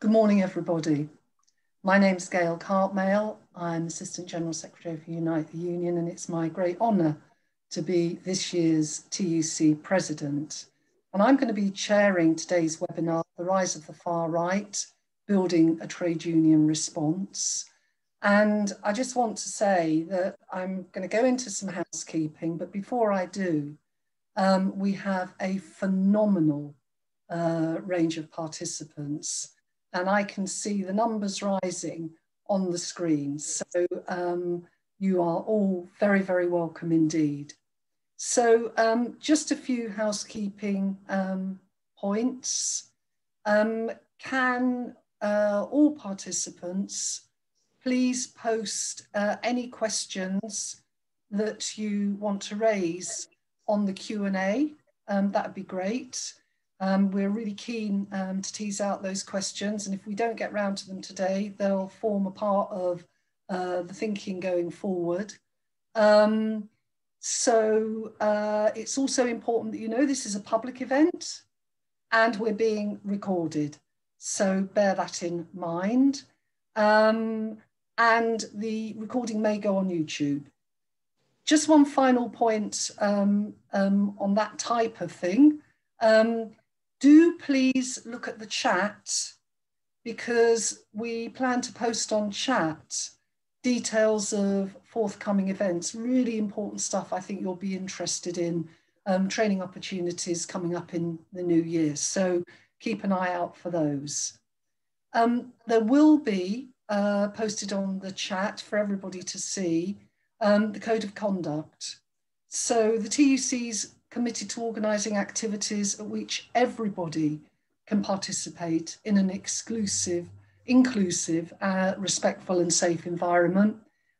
Good morning, everybody. My name is Gail Cartmail. I'm Assistant General Secretary for Unite the Union, and it's my great honour to be this year's TUC President. And I'm going to be chairing today's webinar, The Rise of the Far Right, Building a Trade Union Response. And I just want to say that I'm going to go into some housekeeping, but before I do, um, we have a phenomenal uh, range of participants and I can see the numbers rising on the screen. So um, you are all very, very welcome indeed. So um, just a few housekeeping um, points. Um, can uh, all participants please post uh, any questions that you want to raise on the Q&A? Um, that would be great. Um, we're really keen um, to tease out those questions, and if we don't get round to them today, they'll form a part of uh, the thinking going forward. Um, so uh, it's also important that you know this is a public event and we're being recorded. So bear that in mind. Um, and the recording may go on YouTube. Just one final point um, um, on that type of thing. Um, do please look at the chat because we plan to post on chat details of forthcoming events, really important stuff I think you'll be interested in, um, training opportunities coming up in the new year. So keep an eye out for those. Um, there will be uh, posted on the chat for everybody to see um, the code of conduct. So the TUC's committed to organising activities at which everybody can participate in an exclusive, inclusive, uh, respectful and safe environment.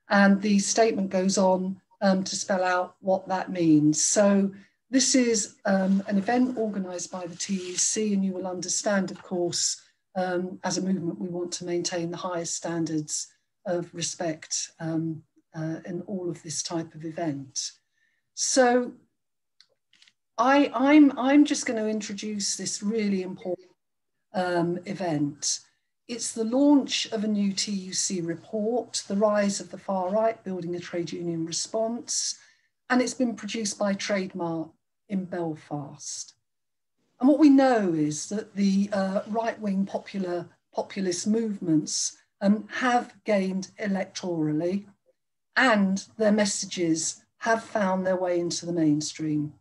And the statement goes on um, to spell out what that means. So this is um, an event organised by the TUC and you will understand, of course, um, as a movement, we want to maintain the highest standards of respect um, uh, in all of this type of event. So I, I'm, I'm just going to introduce this really important um, event. It's the launch of a new TUC report, The Rise of the Far Right, Building a Trade Union Response, and it's been produced by Trademark in Belfast. And what we know is that the uh, right-wing popular populist movements um, have gained electorally and their messages have found their way into the mainstream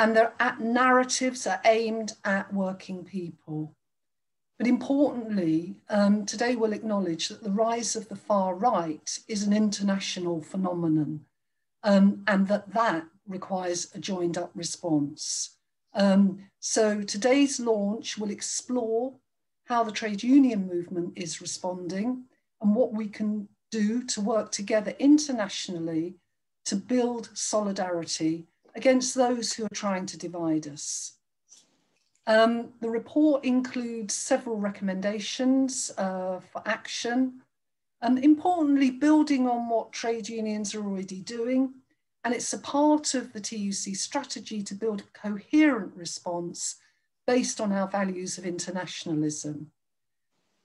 and their narratives are aimed at working people. But importantly, um, today we'll acknowledge that the rise of the far right is an international phenomenon um, and that that requires a joined up response. Um, so today's launch will explore how the trade union movement is responding and what we can do to work together internationally to build solidarity against those who are trying to divide us. Um, the report includes several recommendations uh, for action, and importantly, building on what trade unions are already doing. And it's a part of the TUC strategy to build a coherent response based on our values of internationalism.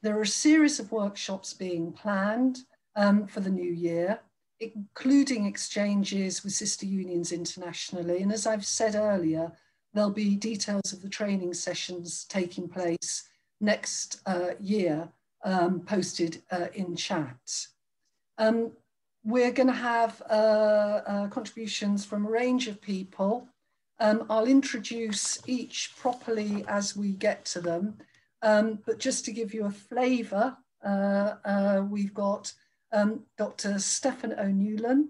There are a series of workshops being planned um, for the new year, including exchanges with sister unions internationally. And as I've said earlier, there'll be details of the training sessions taking place next uh, year um, posted uh, in chat. Um, we're going to have uh, uh, contributions from a range of people. Um, I'll introduce each properly as we get to them. Um, but just to give you a flavour, uh, uh, we've got um, Dr. Stefan Nolan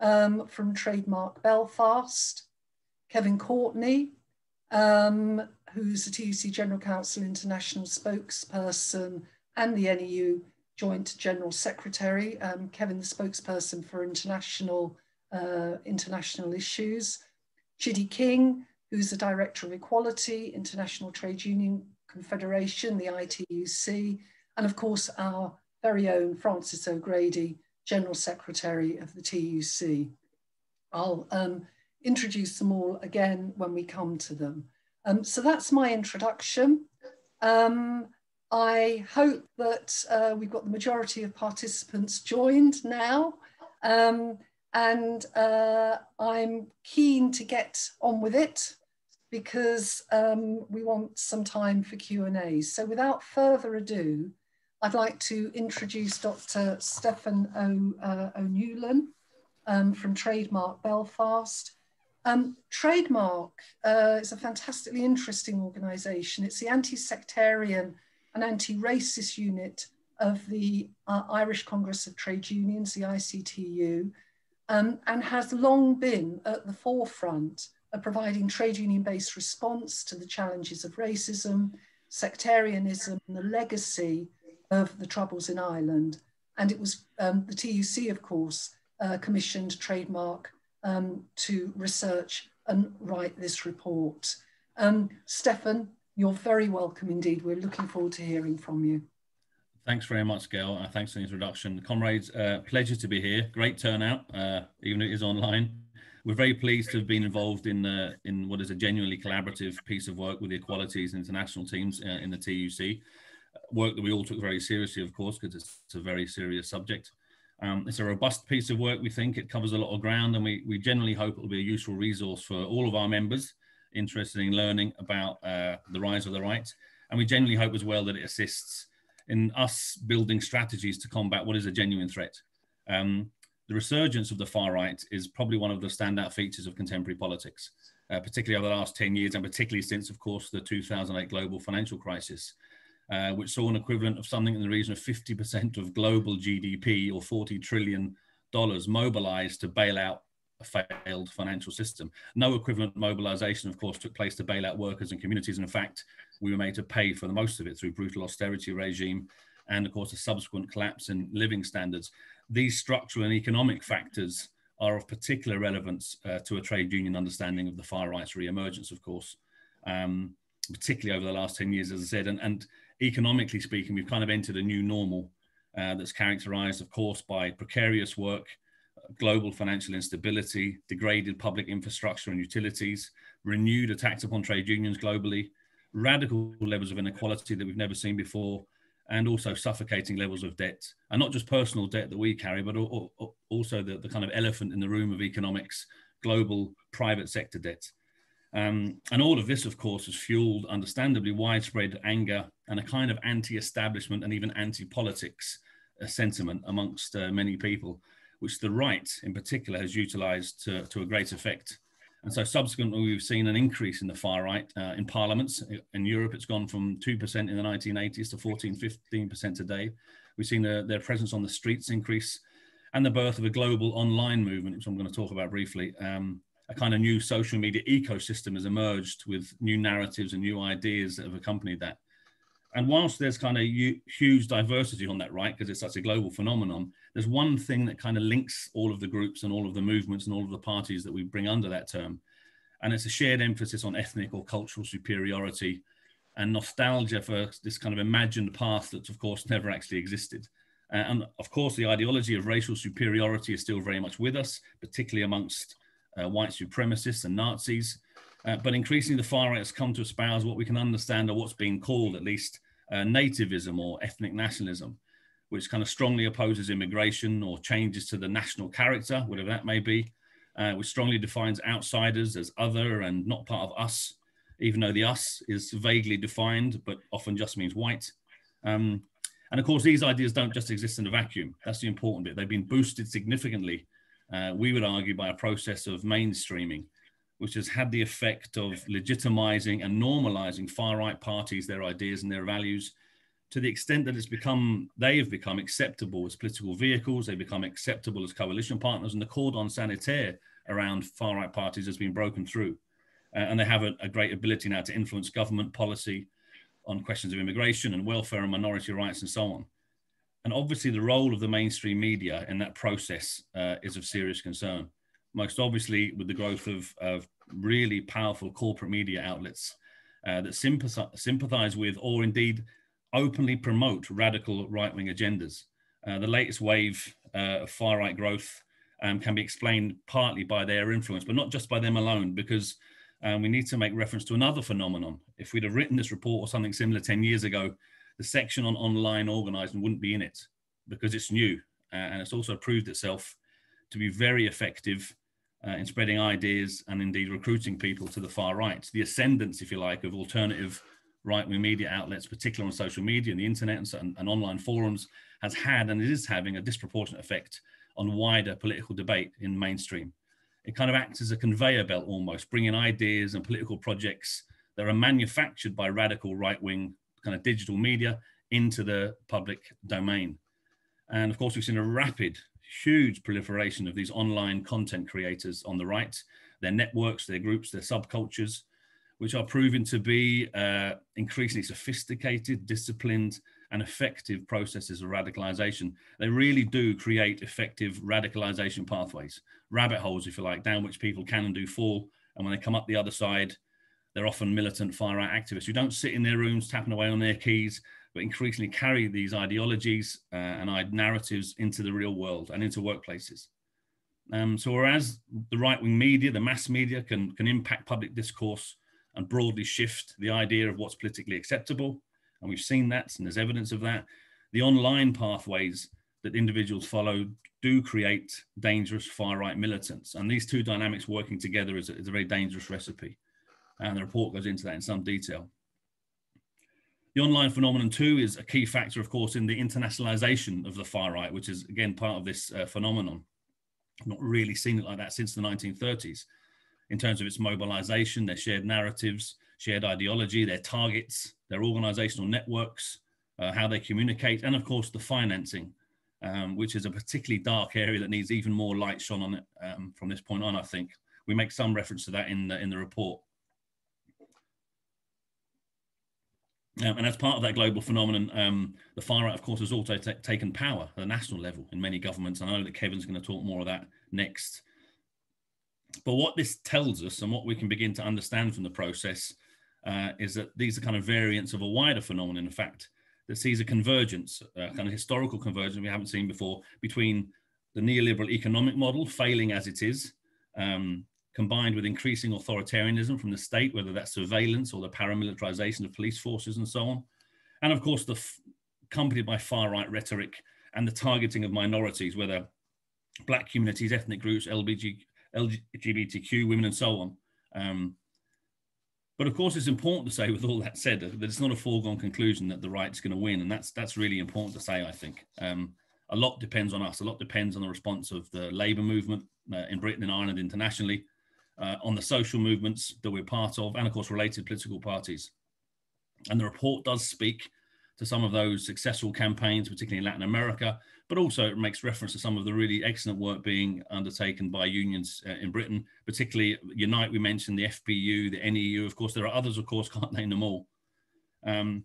um, from Trademark Belfast, Kevin Courtney, um, who's the TUC General Council International spokesperson and the NEU Joint General Secretary, um, Kevin the spokesperson for international, uh, international issues, Chidi King, who's the Director of Equality, International Trade Union Confederation, the ITUC, and of course our very own Frances O'Grady, General Secretary of the TUC. I'll um, introduce them all again when we come to them. Um, so that's my introduction. Um, I hope that uh, we've got the majority of participants joined now. Um, and uh, I'm keen to get on with it because um, we want some time for Q&A. So without further ado, I'd like to introduce Dr. Stefan o, uh, um, from Trademark Belfast. Um, Trademark uh, is a fantastically interesting organisation. It's the anti-sectarian and anti-racist unit of the uh, Irish Congress of Trade Unions, the ICTU, um, and has long been at the forefront of providing trade union-based response to the challenges of racism, sectarianism, and the legacy of the Troubles in Ireland. And it was um, the TUC, of course, uh, commissioned Trademark um, to research and write this report. Um, Stefan, you're very welcome indeed. We're looking forward to hearing from you. Thanks very much, Gail. Uh, thanks for the introduction. Comrades, uh, pleasure to be here. Great turnout, uh, even if it is online. We're very pleased to have been involved in uh, in what is a genuinely collaborative piece of work with the Equalities International teams uh, in the TUC. Work that we all took very seriously, of course, because it's, it's, a very serious subject. Um, it's a robust piece of work, we think. It covers a lot of ground, and we, we generally hope it will be a useful resource for all of our members interested in learning about uh, the rise of the right. And we generally hope as well that it assists in us building strategies to combat what is a genuine threat. Um, the resurgence of the far right is probably one of the standout features of contemporary politics, uh, particularly over the last 10 years, and particularly since, of course, the 2008 global financial crisis, uh, which saw an equivalent of something in the region of 50% of global GDP or $40 trillion mobilized to bail out a failed financial system. No equivalent mobilization, of course, took place to bail out workers and communities. And in fact, we were made to pay for the most of it through brutal austerity regime and, of course, a subsequent collapse in living standards. These structural and economic factors are of particular relevance uh, to a trade union understanding of the far right's re-emergence, of course, um, particularly over the last 10 years, as I said. And, and economically speaking, we've kind of entered a new normal uh, that's characterized, of course, by precarious work, global financial instability, degraded public infrastructure and utilities, renewed attacks upon trade unions globally, radical levels of inequality that we've never seen before, and also suffocating levels of debt. And not just personal debt that we carry, but also the, the kind of elephant in the room of economics, global private sector debt. Um, and all of this, of course, has fueled, understandably, widespread anger and a kind of anti establishment and even anti politics uh, sentiment amongst uh, many people which the right in particular has utilized to, to a great effect. And so subsequently, we've seen an increase in the far right uh, in parliaments. In Europe, it's gone from 2% in the 1980s to 14, 15% today. We've seen their, their presence on the streets increase and the birth of a global online movement, which I'm going to talk about briefly. Um, a kind of new social media ecosystem has emerged with new narratives and new ideas that have accompanied that. And whilst there's kind of huge diversity on that right, because it's such a global phenomenon, there's one thing that kind of links all of the groups and all of the movements and all of the parties that we bring under that term. And it's a shared emphasis on ethnic or cultural superiority and nostalgia for this kind of imagined past that's, of course, never actually existed. And of course, the ideology of racial superiority is still very much with us, particularly amongst uh, white supremacists and Nazis. Uh, but increasingly, the far right has come to espouse what we can understand or what's being called, at least, uh, nativism or ethnic nationalism, which kind of strongly opposes immigration or changes to the national character, whatever that may be, uh, which strongly defines outsiders as other and not part of us, even though the us is vaguely defined, but often just means white. Um, and of course, these ideas don't just exist in a vacuum. That's the important bit. They've been boosted significantly, uh, we would argue, by a process of mainstreaming, which has had the effect of legitimizing and normalizing far right parties, their ideas and their values, to the extent that it's become, they have become acceptable as political vehicles, they become acceptable as coalition partners, and the cordon sanitaire around far right parties has been broken through. Uh, and they have a, a, great ability now to influence government policy on questions of immigration and welfare and minority rights and so on. And obviously, the role of the mainstream media in that process uh, is of serious concern most obviously with the growth of, of really powerful corporate media outlets uh, that sympathize, sympathize with or indeed openly promote radical right wing agendas. Uh, the latest wave uh, of far right growth um, can be explained partly by their influence, but not just by them alone, because um, we need to make reference to another phenomenon. If we'd have written this report or something similar 10 years ago, the section on online organizing wouldn't be in it because it's new uh, and it's also proved itself to be very effective uh, in spreading ideas and indeed recruiting people to the far right. The ascendance, if you like, of alternative right-wing media outlets, particularly on social media and the internet and, and, and online forums, has had and it is having a disproportionate effect on wider political debate in mainstream. It kind of acts as a conveyor belt almost, bringing ideas and political projects that are manufactured by radical right-wing kind of digital media into the public domain. And of course, we've seen a rapid, huge proliferation of these online content creators on the right, their networks, their groups, their subcultures, which are proving to be uh, increasingly sophisticated, disciplined, and effective processes of radicalization. They really do create effective radicalization pathways, rabbit holes, if you like, down which people can and do fall. And when they come up the other side, they're often militant far right activists who don't sit in their rooms tapping away on their keys, but increasingly carry these ideologies uh, and narratives into the real world and into workplaces. Um, so whereas the right-wing media, the mass media can, can impact public discourse and broadly shift the idea of what's politically acceptable, and we've seen that, and there's evidence of that. The online pathways that individuals follow do create dangerous far right militants. And these two dynamics working together is a, is a, very dangerous recipe. And the report goes into that in some detail. The online phenomenon, too, is a key factor, of course, in the internationalization of the far right, which is, again, part of this uh, phenomenon. Not really seen it like that since the 1930s in terms of its mobilization, their shared narratives, shared ideology, their targets, their organizational networks, uh, how they communicate, and of course the financing, um, which is a particularly dark area that needs even more light shone on it um, from this point on. I think we make some reference to that in the, in the report. Um, and as part of that global phenomenon, um, the far right, of course, has also taken power at a national level in many governments. And I know that Kevin's going to talk more of that next. But what this tells us and what we can begin to understand from the process uh, is that these are kind of variants of a wider phenomenon, in fact, that sees a convergence, a kind of historical convergence we haven't seen before between the neoliberal economic model, failing as it is, um, combined with increasing authoritarianism from the state, whether that's surveillance or the paramilitarization of police forces and so on. And of course, the accompanied by far right rhetoric and the targeting of minorities, whether black communities, ethnic groups, LBG, LGBTQ, women, and so on. Um, but of course, it's important to say, with all that said, that it's not a foregone conclusion that the right's going to win, and that's that's really important to say. I think um, a lot depends on us. A lot depends on the response of the labour movement uh, in Britain and Ireland internationally, uh, on the social movements that we're part of, and of course, related political parties. And the report does speak to some of those successful campaigns, particularly in Latin America, but also it makes reference to some of the really excellent work being undertaken by unions uh, in Britain, particularly Unite, we mentioned the FBU, the NEU, of course, there are others, of course, can't name them all. Um,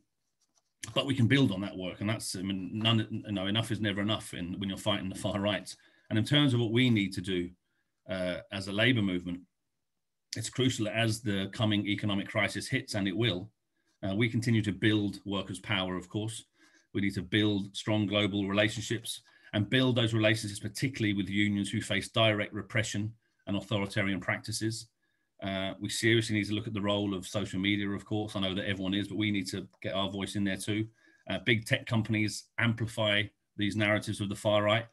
but we can build on that work, and that's, I mean, none, you know, enough is never enough in, when you're fighting the far right. And in terms of what we need to do uh, as a labour movement, it's crucial that as the coming economic crisis hits, and it will, uh, we continue to build workers' power, of course, we need to build strong global relationships and build those relationships, particularly with unions who face direct repression and authoritarian practices. Uh, we seriously need to look at the role of social media, of course. I know that everyone is, but we need to get our voice in there too. Uh, big tech companies amplify these narratives of the far right,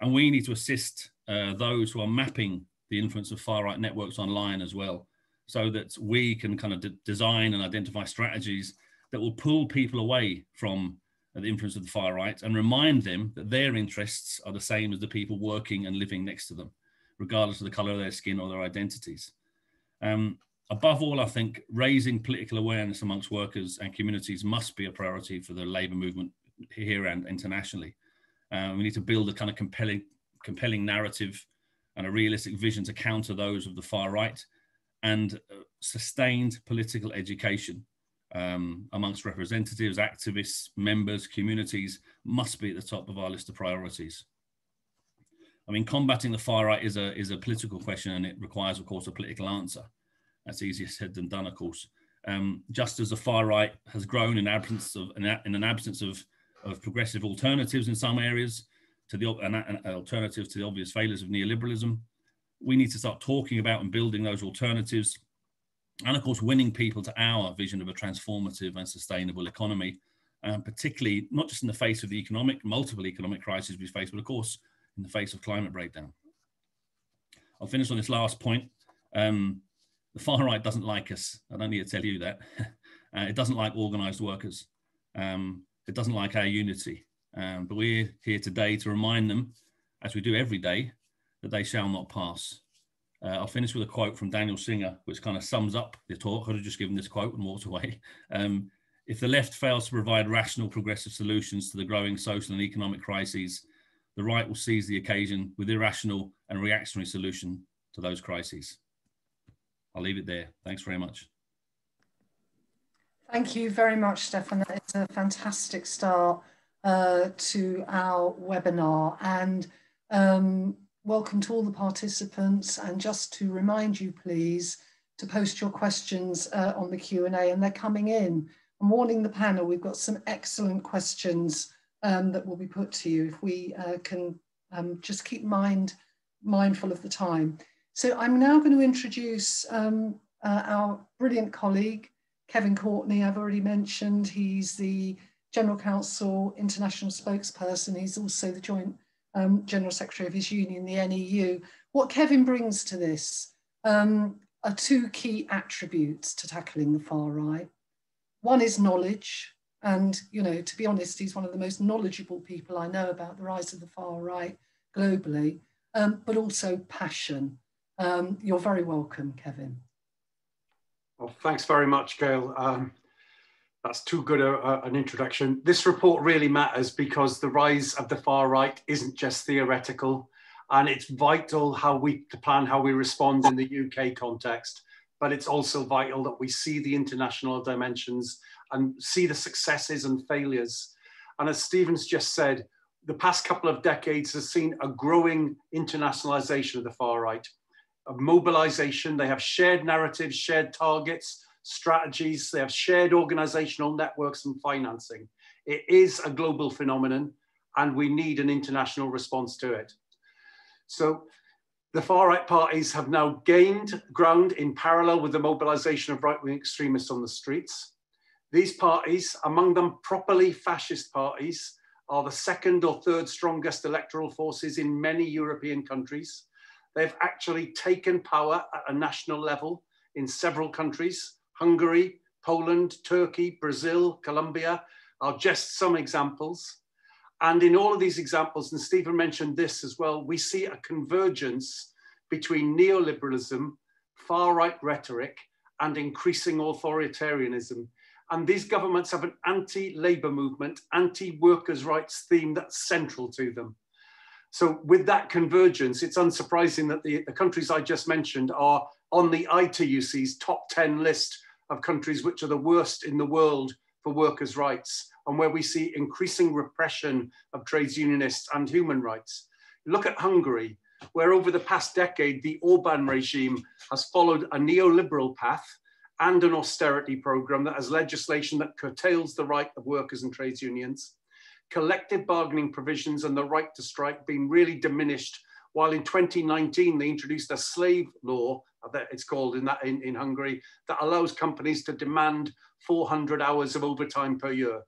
and we need to assist uh, those who are mapping the influence of far right networks online as well, so that we can kind of de design and identify strategies that will pull people away from the influence of the far right and remind them that their interests are the same as the people working and living next to them, regardless of the color of their skin or their identities. Um, above all, I think raising political awareness amongst workers and communities must be a priority for the labour movement here and internationally. Um, we need to build a kind of compelling, compelling narrative and a realistic vision to counter those of the far right and uh, sustained political education um, amongst representatives, activists, members, communities must be at the top of our list of priorities. I mean, combating the far right is a, is a political question and it requires, of course, a political answer. That's easier said than done, of course. Um, just as the far right has grown in absence of in, in an absence of, of progressive alternatives in some areas to the an, an alternatives to the obvious failures of neoliberalism, we need to start talking about and building those alternatives and of course winning people to our vision of a transformative and sustainable economy um, particularly not just in the face of the economic, multiple economic crises we face, but of course in the face of climate breakdown. I'll finish on this last point. Um, the far right doesn't like us. I don't need to tell you that. uh, it doesn't like organized workers. Um, it doesn't like our unity. Um, but we're here today to remind them, as we do every day, that they shall not pass. Uh, I'll finish with a quote from Daniel Singer, which kind of sums up the talk. I could have just given this quote and walked away. Um, if the left fails to provide rational, progressive solutions to the growing social and economic crises, the right will seize the occasion with irrational and reactionary solution to those crises. I'll leave it there. Thanks very much. Thank you very much, Stefan. It's a fantastic start uh, to our webinar and um, welcome to all the participants. And just to remind you, please, to post your questions uh, on the Q&A and they're coming in. I'm warning the panel, we've got some excellent questions um, that will be put to you if we uh, can um, just keep mind mindful of the time. So I'm now going to introduce um, uh, our brilliant colleague, Kevin Courtney. I've already mentioned he's the General Council International Spokesperson. He's also the Joint um, General Secretary of his union, the NEU. What Kevin brings to this um, are two key attributes to tackling the far right. One is knowledge, and you know, to be honest, he's one of the most knowledgeable people I know about the rise of the far right globally, um, but also passion. Um, you're very welcome, Kevin. Well, thanks very much, Gail. Um, that's too good a, a, an introduction. This report really matters because the rise of the far right isn't just theoretical, and it's vital how we plan how we respond in the UK context. But it's also vital that we see the international dimensions and see the successes and failures. And as Stephen's just said, the past couple of decades has seen a growing internationalization of the far right of mobilization. They have shared narratives, shared targets, strategies. They have shared organizational networks and financing. It is a global phenomenon and we need an international response to it. So the far right parties have now gained ground in parallel with the mobilization of right wing extremists on the streets. These parties, among them properly fascist parties, are the second or third strongest electoral forces in many European countries. They've actually taken power at a national level in several countries. Hungary, Poland, Turkey, Brazil, Colombia are just some examples. And in all of these examples, and Stephen mentioned this as well, we see a convergence between neoliberalism, far right rhetoric, and increasing authoritarianism. And these governments have an anti labor movement, anti workers' rights theme that's central to them. So with that convergence, it's unsurprising that the, the countries I just mentioned are on the ITUC's top 10 list of countries which are the worst in the world for workers' rights and where we see increasing repression of trades unionists and human rights. Look at Hungary, where over the past decade, the Orban regime has followed a neoliberal path and an austerity program that has legislation that curtails the right of workers and trades unions collective bargaining provisions and the right to strike being really diminished. While in 2019, they introduced a slave law, that it's called in, that, in, in Hungary, that allows companies to demand 400 hours of overtime per year.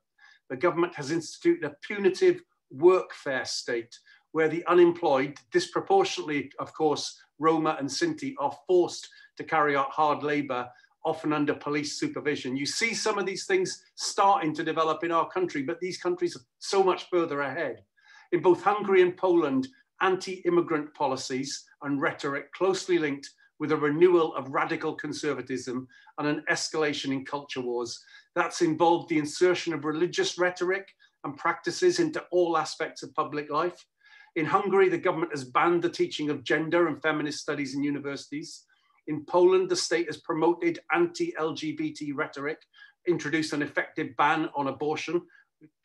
The government has instituted a punitive workfare state where the unemployed, disproportionately, of course, Roma and Sinti, are forced to carry out hard labor often under police supervision. You see some of these things starting to develop in our country, but these countries are so much further ahead. In both Hungary and Poland, anti-immigrant policies and rhetoric closely linked with a renewal of radical conservatism and an escalation in culture wars. That's involved the insertion of religious rhetoric and practices into all aspects of public life. In Hungary, the government has banned the teaching of gender and feminist studies in universities. In Poland, the state has promoted anti-LGBT rhetoric, introduced an effective ban on abortion,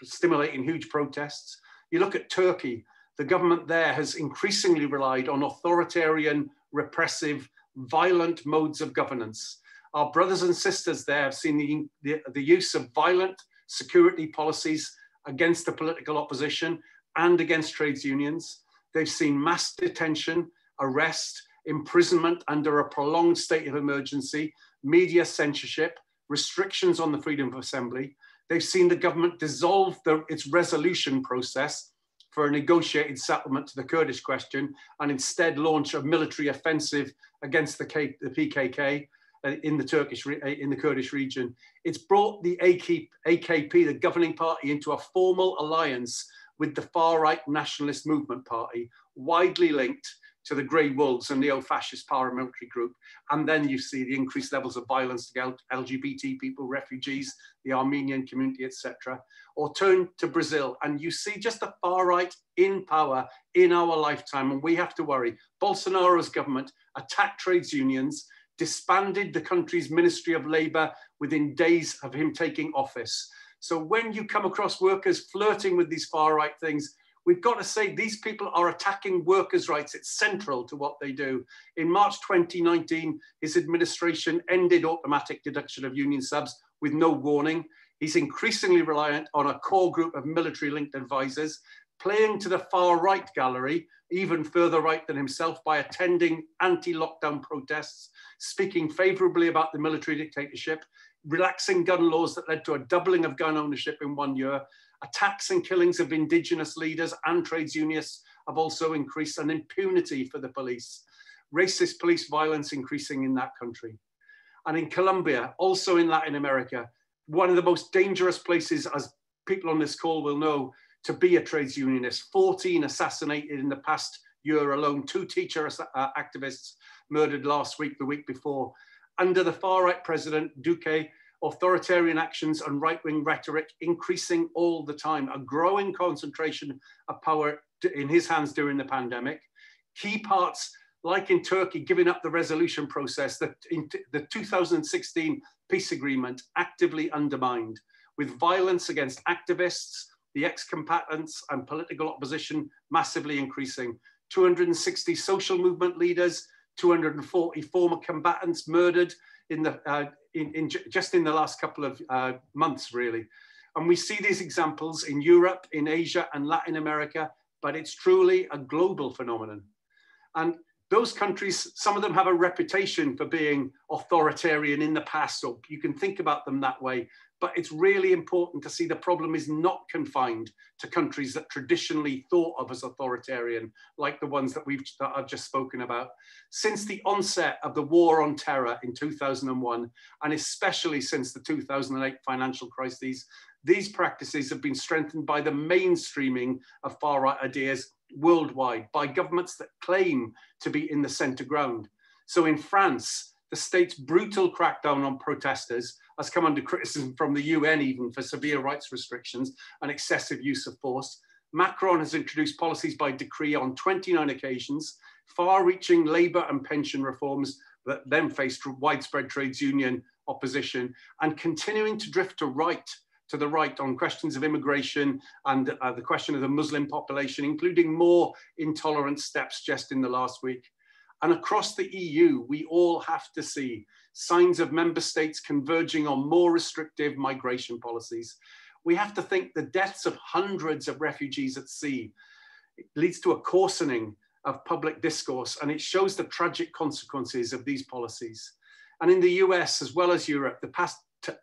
stimulating huge protests. You look at Turkey, the government there has increasingly relied on authoritarian, repressive, violent modes of governance. Our brothers and sisters there have seen the, the, the use of violent security policies against the political opposition and against trades unions. They've seen mass detention, arrest, imprisonment under a prolonged state of emergency, media censorship, restrictions on the freedom of assembly. They've seen the government dissolve the, its resolution process for a negotiated settlement to the Kurdish question and instead launch a military offensive against the, K, the PKK uh, in the Turkish, uh, in the Kurdish region. It's brought the AKP, the governing party, into a formal alliance with the far-right nationalist movement party, widely linked to the Grey Wolves, a neo-fascist paramilitary group. And then you see the increased levels of violence against LGBT people, refugees, the Armenian community, etc. Or turn to Brazil and you see just the far right in power in our lifetime. And we have to worry. Bolsonaro's government attacked trades unions, disbanded the country's Ministry of Labour within days of him taking office. So when you come across workers flirting with these far right things, we've got to say these people are attacking workers' rights. It's central to what they do. In March 2019, his administration ended automatic deduction of union subs with no warning. He's increasingly reliant on a core group of military linked advisors, playing to the far right gallery, even further right than himself, by attending anti lockdown protests, speaking favorably about the military dictatorship, relaxing gun laws that led to a doubling of gun ownership in one year, Attacks and killings of indigenous leaders and trades unionists have also increased and impunity for the police. Racist police violence increasing in that country. And in Colombia, also in Latin America, one of the most dangerous places, as people on this call will know, to be a trades unionist. 14 assassinated in the past year alone, two teacher uh, activists murdered last week, the week before. Under the far right president, Duque, authoritarian actions and right-wing rhetoric increasing all the time, a growing concentration of power in his hands during the pandemic. Key parts, like in Turkey, giving up the resolution process, in the 2016 peace agreement actively undermined, with violence against activists, the ex-combatants and political opposition massively increasing. 260 social movement leaders, 240 former combatants murdered in the uh, in, in just in the last couple of uh, months, really. And we see these examples in Europe, in Asia, and Latin America, but it's truly a global phenomenon. And those countries, some of them have a reputation for being authoritarian in the past, or you can think about them that way. But it's really important to see the problem is not confined to countries that traditionally thought of as authoritarian, like the ones that we've that I've just spoken about. Since the onset of the war on terror in 2001, and especially since the 2008 financial crises, these practices have been strengthened by the mainstreaming of far right ideas worldwide by governments that claim to be in the center ground. So in France, the state's brutal crackdown on protesters has come under criticism from the UN even for severe rights restrictions and excessive use of force. Macron has introduced policies by decree on 29 occasions, far-reaching labour and pension reforms that then faced widespread trades union opposition and continuing to drift to right to the right on questions of immigration and uh, the question of the Muslim population, including more intolerant steps just in the last week. And across the EU, we all have to see signs of member states converging on more restrictive migration policies. We have to think the deaths of hundreds of refugees at sea leads to a coarsening of public discourse and it shows the tragic consequences of these policies. And in the US, as well as Europe, the past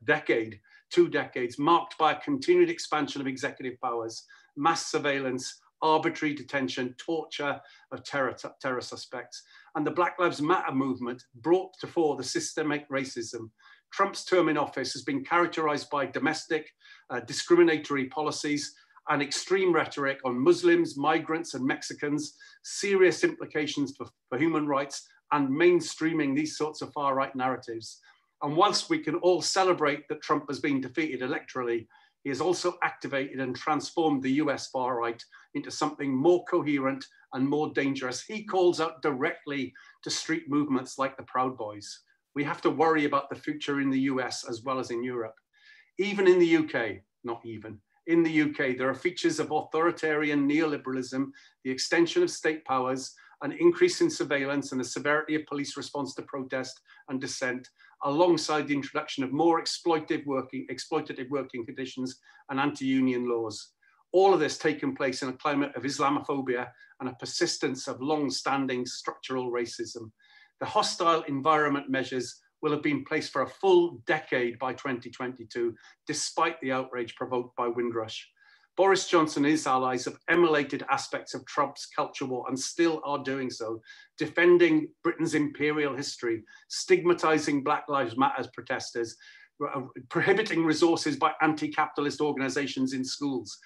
decade, two decades, marked by a continued expansion of executive powers, mass surveillance, arbitrary detention, torture of terror, terror suspects, and the Black Lives Matter movement brought to fore the systemic racism. Trump's term in office has been characterized by domestic uh, discriminatory policies and extreme rhetoric on Muslims, migrants, and Mexicans, serious implications for, for human rights, and mainstreaming these sorts of far right narratives. And whilst we can all celebrate that Trump has been defeated electorally, he has also activated and transformed the US far right into something more coherent and more dangerous. He calls out directly to street movements like the Proud Boys. We have to worry about the future in the US as well as in Europe. Even in the UK, not even, in the UK, there are features of authoritarian neoliberalism, the extension of state powers, an increase in surveillance and the severity of police response to protest and dissent, alongside the introduction of more exploitative working, exploitative working conditions and anti-union laws. All of this taking place in a climate of Islamophobia and a persistence of long-standing structural racism. The hostile environment measures will have been placed for a full decade by 2022, despite the outrage provoked by Windrush. Boris Johnson and his allies have emulated aspects of Trump's culture war and still are doing so, defending Britain's imperial history, stigmatizing Black Lives Matter protesters, uh, prohibiting resources by anti-capitalist organizations in schools.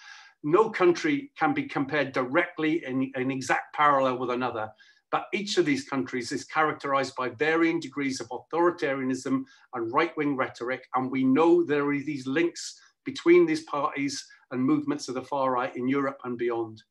No country can be compared directly in an exact parallel with another, but each of these countries is characterized by varying degrees of authoritarianism and right-wing rhetoric, and we know there are these links between these parties and movements of the far right in Europe and beyond.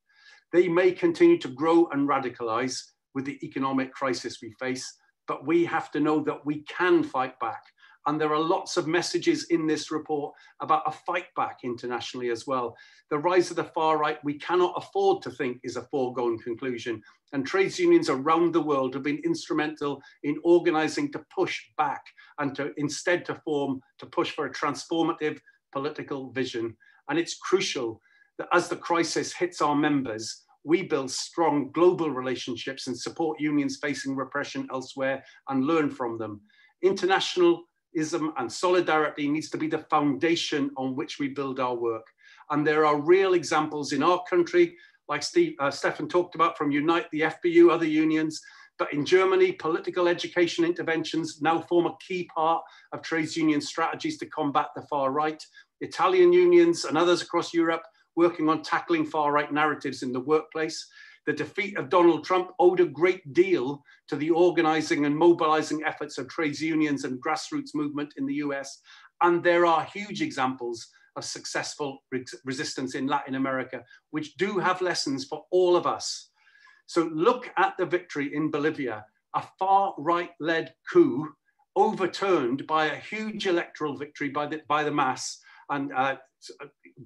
They may continue to grow and radicalize with the economic crisis we face, but we have to know that we can fight back and there are lots of messages in this report about a fight back internationally as well. The rise of the far right, we cannot afford to think is a foregone conclusion. And trades unions around the world have been instrumental in organizing to push back and to instead to form, to push for a transformative political vision. And it's crucial that as the crisis hits our members, we build strong global relationships and support unions facing repression elsewhere and learn from them. Internationalism and solidarity needs to be the foundation on which we build our work. And there are real examples in our country, like Steve, uh, Stefan talked about from Unite, the FBU, other unions, but in Germany, political education interventions now form a key part of trades union strategies to combat the far right. Italian unions and others across Europe working on tackling far right narratives in the workplace. The defeat of Donald Trump owed a great deal to the organizing and mobilizing efforts of trades unions and grassroots movement in the US. And there are huge examples of successful resistance in Latin America, which do have lessons for all of us. So look at the victory in Bolivia, a far right led coup overturned by a huge electoral victory by the, by the MAS and uh,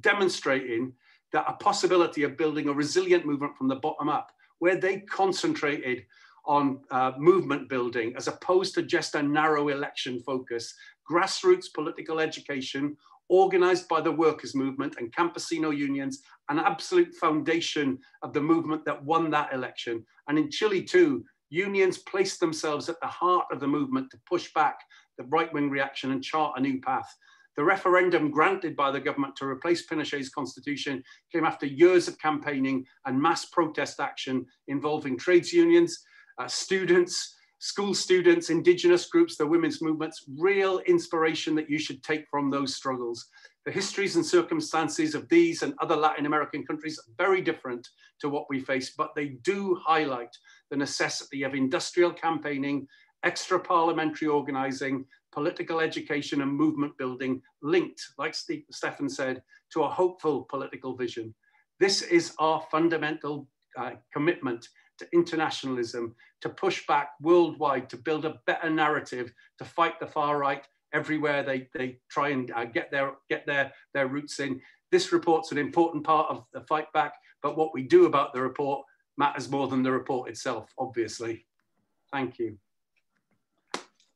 demonstrating that a possibility of building a resilient movement from the bottom up, where they concentrated on uh, movement building as opposed to just a narrow election focus, grassroots political education organized by the workers movement and campesino unions, an absolute foundation of the movement that won that election. And in Chile too, unions placed themselves at the heart of the movement to push back the right-wing reaction and chart a new path. The referendum granted by the government to replace Pinochet's constitution came after years of campaigning and mass protest action involving trades unions, uh, students, school students, indigenous groups, the women's movements, real inspiration that you should take from those struggles. The histories and circumstances of these and other Latin American countries are very different to what we face, but they do highlight the necessity of industrial campaigning, extra parliamentary organizing, political education and movement building linked, like Steve, Stefan said, to a hopeful political vision. This is our fundamental uh, commitment to internationalism, to push back worldwide, to build a better narrative, to fight the far right everywhere they, they try and uh, get, their, get their, their roots in. This report's an important part of the fight back, but what we do about the report matters more than the report itself, obviously. Thank you.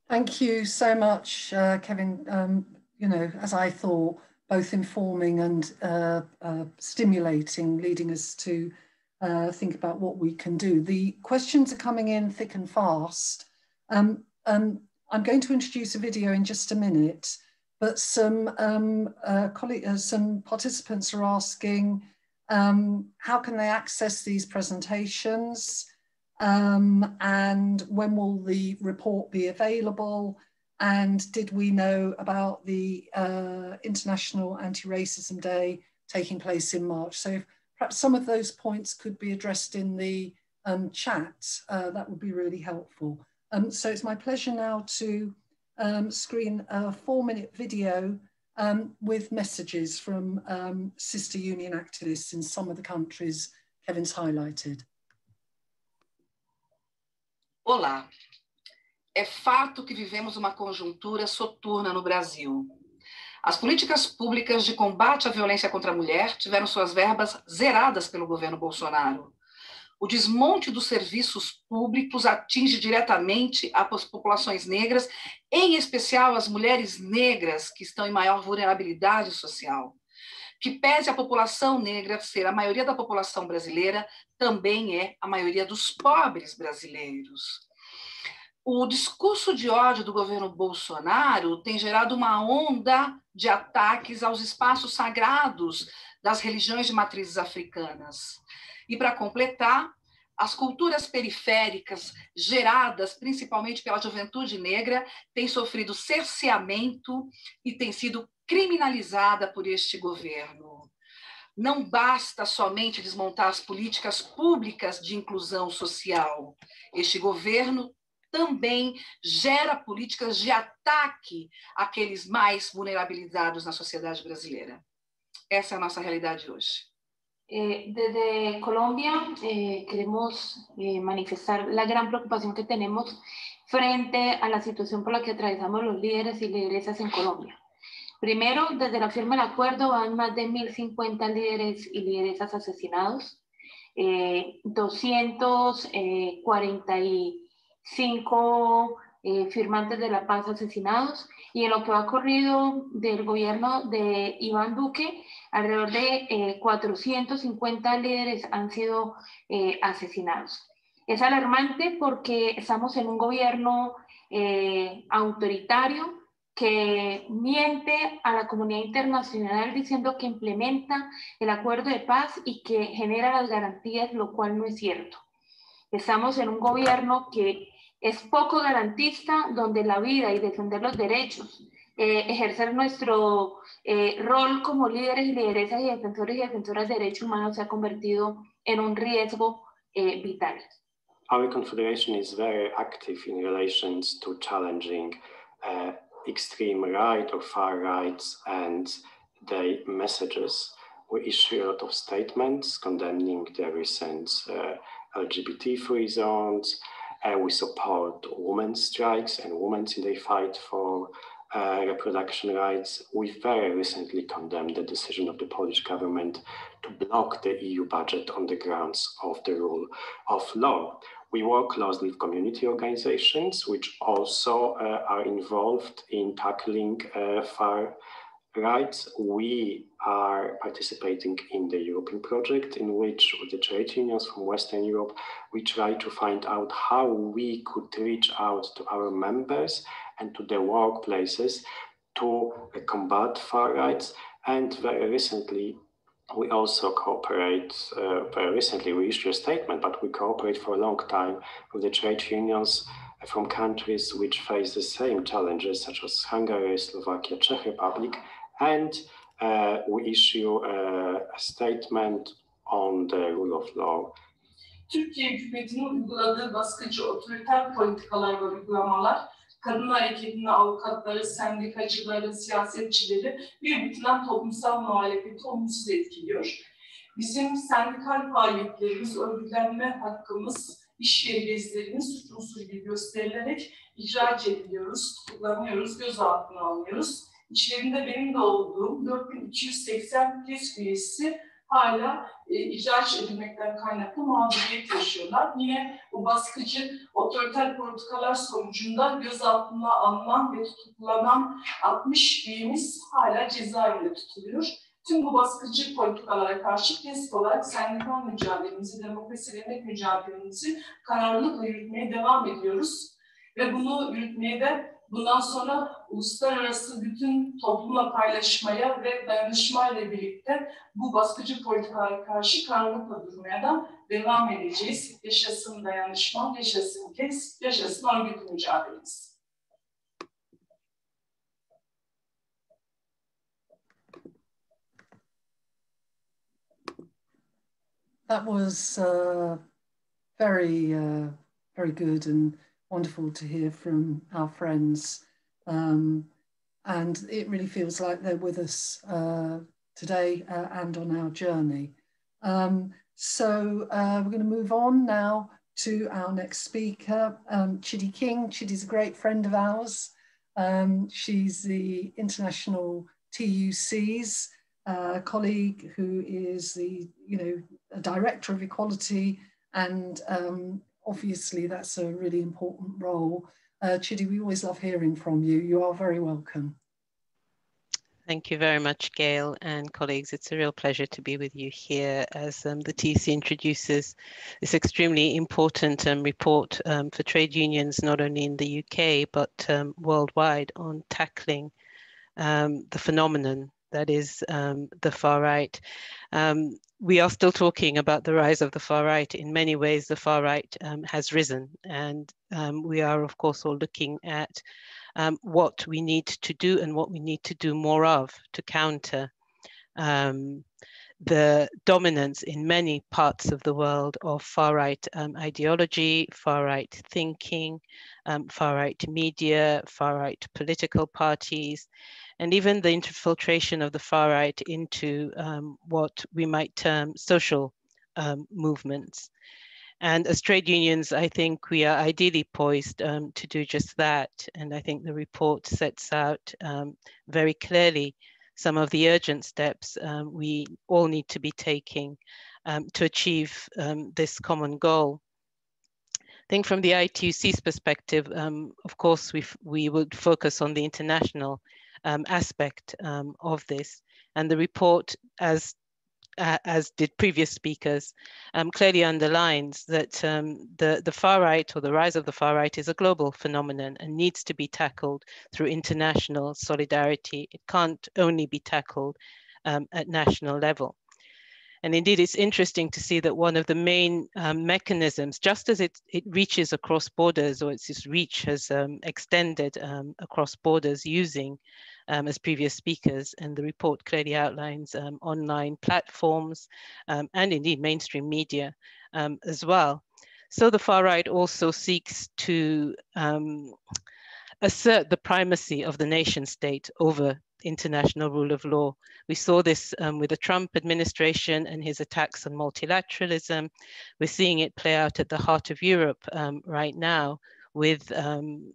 Thank you so much, uh, Kevin. Um, you know, as I thought, both informing and uh, uh, stimulating, leading us to uh, think about what we can do. The questions are coming in thick and fast. Um, um, I'm going to introduce a video in just a minute, but some um, uh, uh, some participants are asking um, how can they access these presentations? Um, and when will the report be available? And did we know about the uh, International Anti-Racism Day taking place in March? So perhaps some of those points could be addressed in the um, chat. Uh, that would be really helpful. Um, so it's my pleasure now to um, screen a four minute video um, with messages from um, sister union activists in some of the countries Kevin's highlighted. Olá. É fato que vivemos uma conjuntura soturna no Brasil. As políticas públicas de combate à violência contra a mulher tiveram suas verbas zeradas pelo governo Bolsonaro. O desmonte dos serviços públicos atinge diretamente as populações negras, em especial as mulheres negras que estão em maior vulnerabilidade social. Que pese a população negra ser a maioria da população brasileira, também é a maioria dos pobres brasileiros. O discurso de ódio do governo Bolsonaro tem gerado uma onda de ataques aos espaços sagrados das religiões de matrizes africanas. E, para completar, as culturas periféricas, geradas principalmente pela juventude negra, têm sofrido cerceamento e têm sido criminalizada por este governo. Não basta somente desmontar as políticas públicas de inclusão social. Este governo também gera políticas de ataque àqueles mais vulnerabilizados na sociedade brasileira. Essa é a nossa realidade hoje. Eh, desde Colombia eh, queremos eh, manifestar la gran preocupación que tenemos frente a la situación por la que atravesamos los líderes y lideresas en Colombia. Primero, desde la firma del acuerdo van más de 1.050 líderes y lideresas asesinados, 245 firmantes de la paz asesinados y en lo que va corrido del gobierno de Iván Duque, alrededor de 450 líderes han sido asesinados. Es alarmante porque estamos en un gobierno autoritario que miente a la comunidad internacional diciendo que implementa el acuerdo de paz y que genera las garantías, lo cual no es cierto. Estamos en un gobierno que es poco garantista, donde la vida y defender los derechos, eh, ejercer nuestro eh, rol como líderes y lideresas y defensores y defensoras de derechos humanos se ha convertido en un riesgo eh, vital. Our confederation is very active in relations to challenging uh, extreme right or far rights and their messages. We issue a lot of statements condemning the recent uh, LGBT free zones. Uh, we support women's strikes and women in their fight for uh, reproduction rights. We very recently condemned the decision of the Polish government to block the EU budget on the grounds of the rule of law. We work closely with community organizations, which also uh, are involved in tackling uh, far rights. We are participating in the European project in which with the trade unions from Western Europe, we try to find out how we could reach out to our members and to the workplaces to combat far rights. And very recently, we also cooperate, uh, very recently we issued a statement, but we cooperate for a long time with the trade unions from countries which face the same challenges, such as Hungary, Slovakia, Czech Republic, and uh, we issue a, a statement on the rule of law. Türkiye hükümetinin uyguladığı baskıcı otoriter politikalar ve uygulamalar kadın hareketinin avukatları, sendikacıları, siyasetçileri bir bütünen toplumsal muhalefeti olumsuz etkiliyor. Bizim sendikal faaliyetlerimiz, örgütlenme hakkımız, iş yeri gezilerimiz suç unsuru gibi gösterilerek ihraç ediliyoruz, tutuklanıyoruz, gözaltına alınıyoruz. İçlerinde benim de olduğum 4280 KESK üyesi hala e, ihraç edilmekten kaynaklı mağduriyet yaşıyorlar. Yine bu baskıcı otoriter politikalar sonucunda gözaltına alınan ve tutuklanan 60 üyemiz hala cezaevinde tutuluyor. Tüm bu baskıcı politikalara karşı kesk olarak sendikal mücadelemizi, demokrasi ve emek mücadelemizi kararlılıkla yürütmeye devam ediyoruz. Ve bunu yürütmeye de bundan sonra uluslararası bütün toplumla paylaşmaya ve dayanışmayla birlikte bu baskıcı politikalara karşı kararlılıkla durmaya da devam edeceğiz. Yaşasın dayanışma, yaşasın kes, yaşasın örgüt mücadelesi. That was uh, very, uh, very good and wonderful to hear from our friends. Um, and it really feels like they're with us uh, today uh, and on our journey. Um, so uh, we're going to move on now to our next speaker, um, Chidi King. Chidi's a great friend of ours. Um, she's the International TUC's uh, colleague who is the, you know, director of equality and um, obviously that's a really important role. Uh, Chidi, we always love hearing from you. You are very welcome. Thank you very much, Gail and colleagues. It's a real pleasure to be with you here as um, the TUC introduces this extremely important um, report um, for trade unions, not only in the UK, but um, worldwide on tackling um, the phenomenon that is um, the far right. we are still talking about the rise of the far right. In many ways, the far right has risen, and we are, of course, all looking at um, what we need to do and what we need to do more of to counter um, the dominance in many parts of the world of far right um, ideology, far right thinking, um, far right media, far right political parties, and even the infiltration of the far right into um, what we might term social um, movements. And as trade unions, I think we are ideally poised um, to do just that. And I think the report sets out um, very clearly some of the urgent steps um, we all need to be taking um, to achieve this common goal. I think from the ITUC's perspective, um, of course, we, we would focus on the international aspect of this. And the report, as uh, as did previous speakers, um, clearly underlines that um, the, the far right or the rise of the far right is a global phenomenon and needs to be tackled through international solidarity. It can't only be tackled um, at national level. And indeed, it's interesting to see that one of the main um, mechanisms, just as it, it reaches across borders or its reach has um, extended um, across borders using um, as previous speakers, and the report clearly outlines um, online platforms um, and indeed mainstream media as well. So the far right also seeks to assert the primacy of the nation state over international rule of law. We saw this um, with the Trump administration and his attacks on multilateralism. We're seeing it play out at the heart of Europe um, right now with um,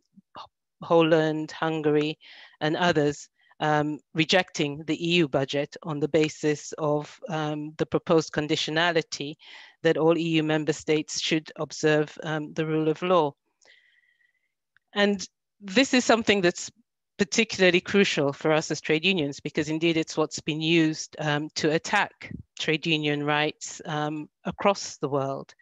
Poland, Hungary, and others um, rejecting the EU budget on the basis of um, the proposed conditionality that all EU member states should observe um, the rule of law. And this is something that's particularly crucial for us as trade unions because indeed it's what's been used um, to attack trade union rights um, across the world.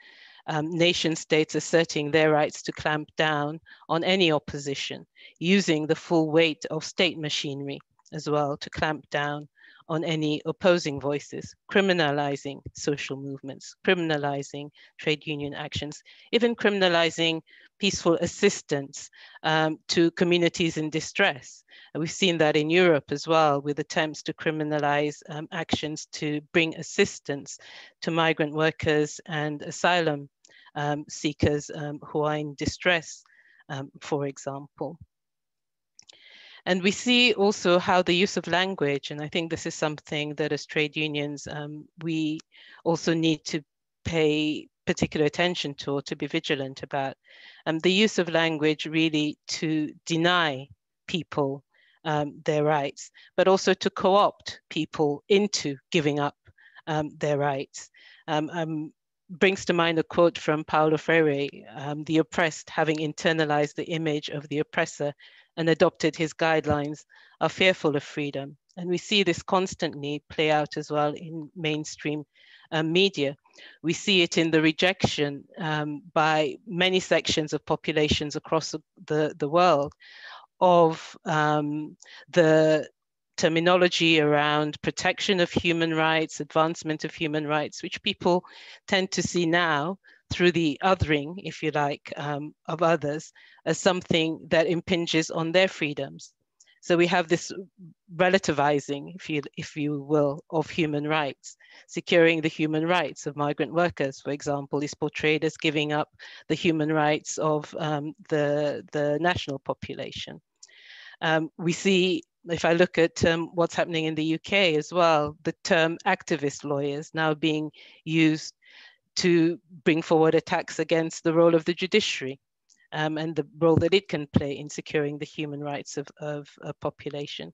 Um, nation states asserting their rights to clamp down on any opposition, using the full weight of state machinery as well to clamp down on any opposing voices, criminalizing social movements, criminalizing trade union actions, even criminalizing peaceful assistance um, to communities in distress. We've seen that in Europe as well with attempts to criminalize um, actions to bring assistance to migrant workers and asylum um, seekers um, who are in distress, um, for example. And we see also how the use of language, and I think this is something that as trade unions, um, we also need to pay particular attention to or to be vigilant about. Um, the use of language really to deny people um, their rights, but also to co-opt people into giving up um, their rights. Um, um, brings to mind a quote from Paulo Freire, um, the oppressed having internalized the image of the oppressor and adopted his guidelines are fearful of freedom. And we see this constantly play out as well in mainstream um, media. We see it in the rejection um, by many sections of populations across the, the world of um, the terminology around protection of human rights, advancement of human rights, which people tend to see now through the othering, if you like, um, of others as something that impinges on their freedoms. So we have this relativizing, if you, if you will, of human rights. Securing the human rights of migrant workers, for example, is portrayed as giving up the human rights of um, the, the national population. Um, we see, if I look at um, what's happening in the UK as well, the term activist lawyers now being used to bring forward attacks against the role of the judiciary um, and the role that it can play in securing the human rights of, of a population.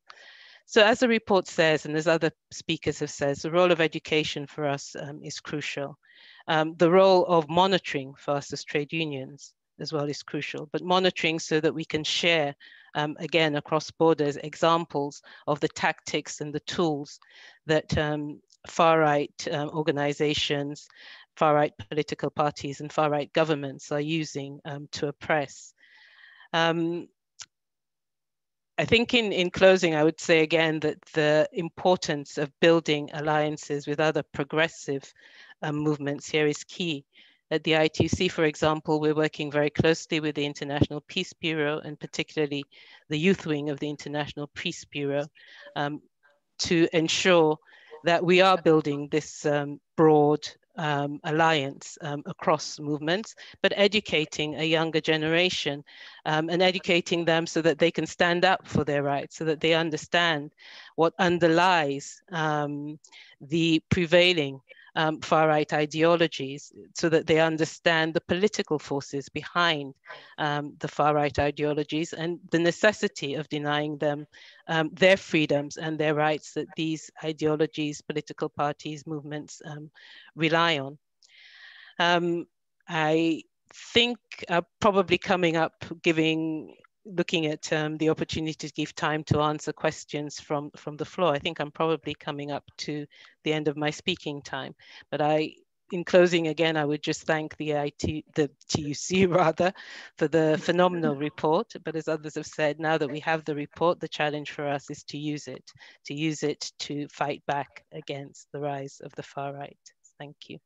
So as the report says, and as other speakers have said, the role of education for us um, is crucial. Um, the role of monitoring for us as trade unions as well is crucial, but monitoring so that we can share, um, again, across borders, examples of the tactics and the tools that um, far-right um, organizations, far-right political parties and far-right governments are using um, to oppress. Um, I think in, in closing, I would say again that the importance of building alliances with other progressive um, movements here is key. At the ITUC, for example, we're working very closely with the International Peace Bureau and particularly the youth wing of the International Peace Bureau um, to ensure that we are building this um, broad um, alliance um, across movements, but educating a younger generation um, and educating them so that they can stand up for their rights, so that they understand what underlies um, the prevailing um, far-right ideologies so that they understand the political forces behind um, the far-right ideologies and the necessity of denying them um, their freedoms and their rights that these ideologies, political parties, movements um, rely on. Um, I think uh, probably coming up giving looking at um, the opportunity to give time to answer questions from, from the floor. I think I'm probably coming up to the end of my speaking time, but I, in closing again, I would just thank the IT, the TUC rather, for the phenomenal report. But as others have said, now that we have the report, the challenge for us is to use it, to use it to fight back against the rise of the far right. Thank you.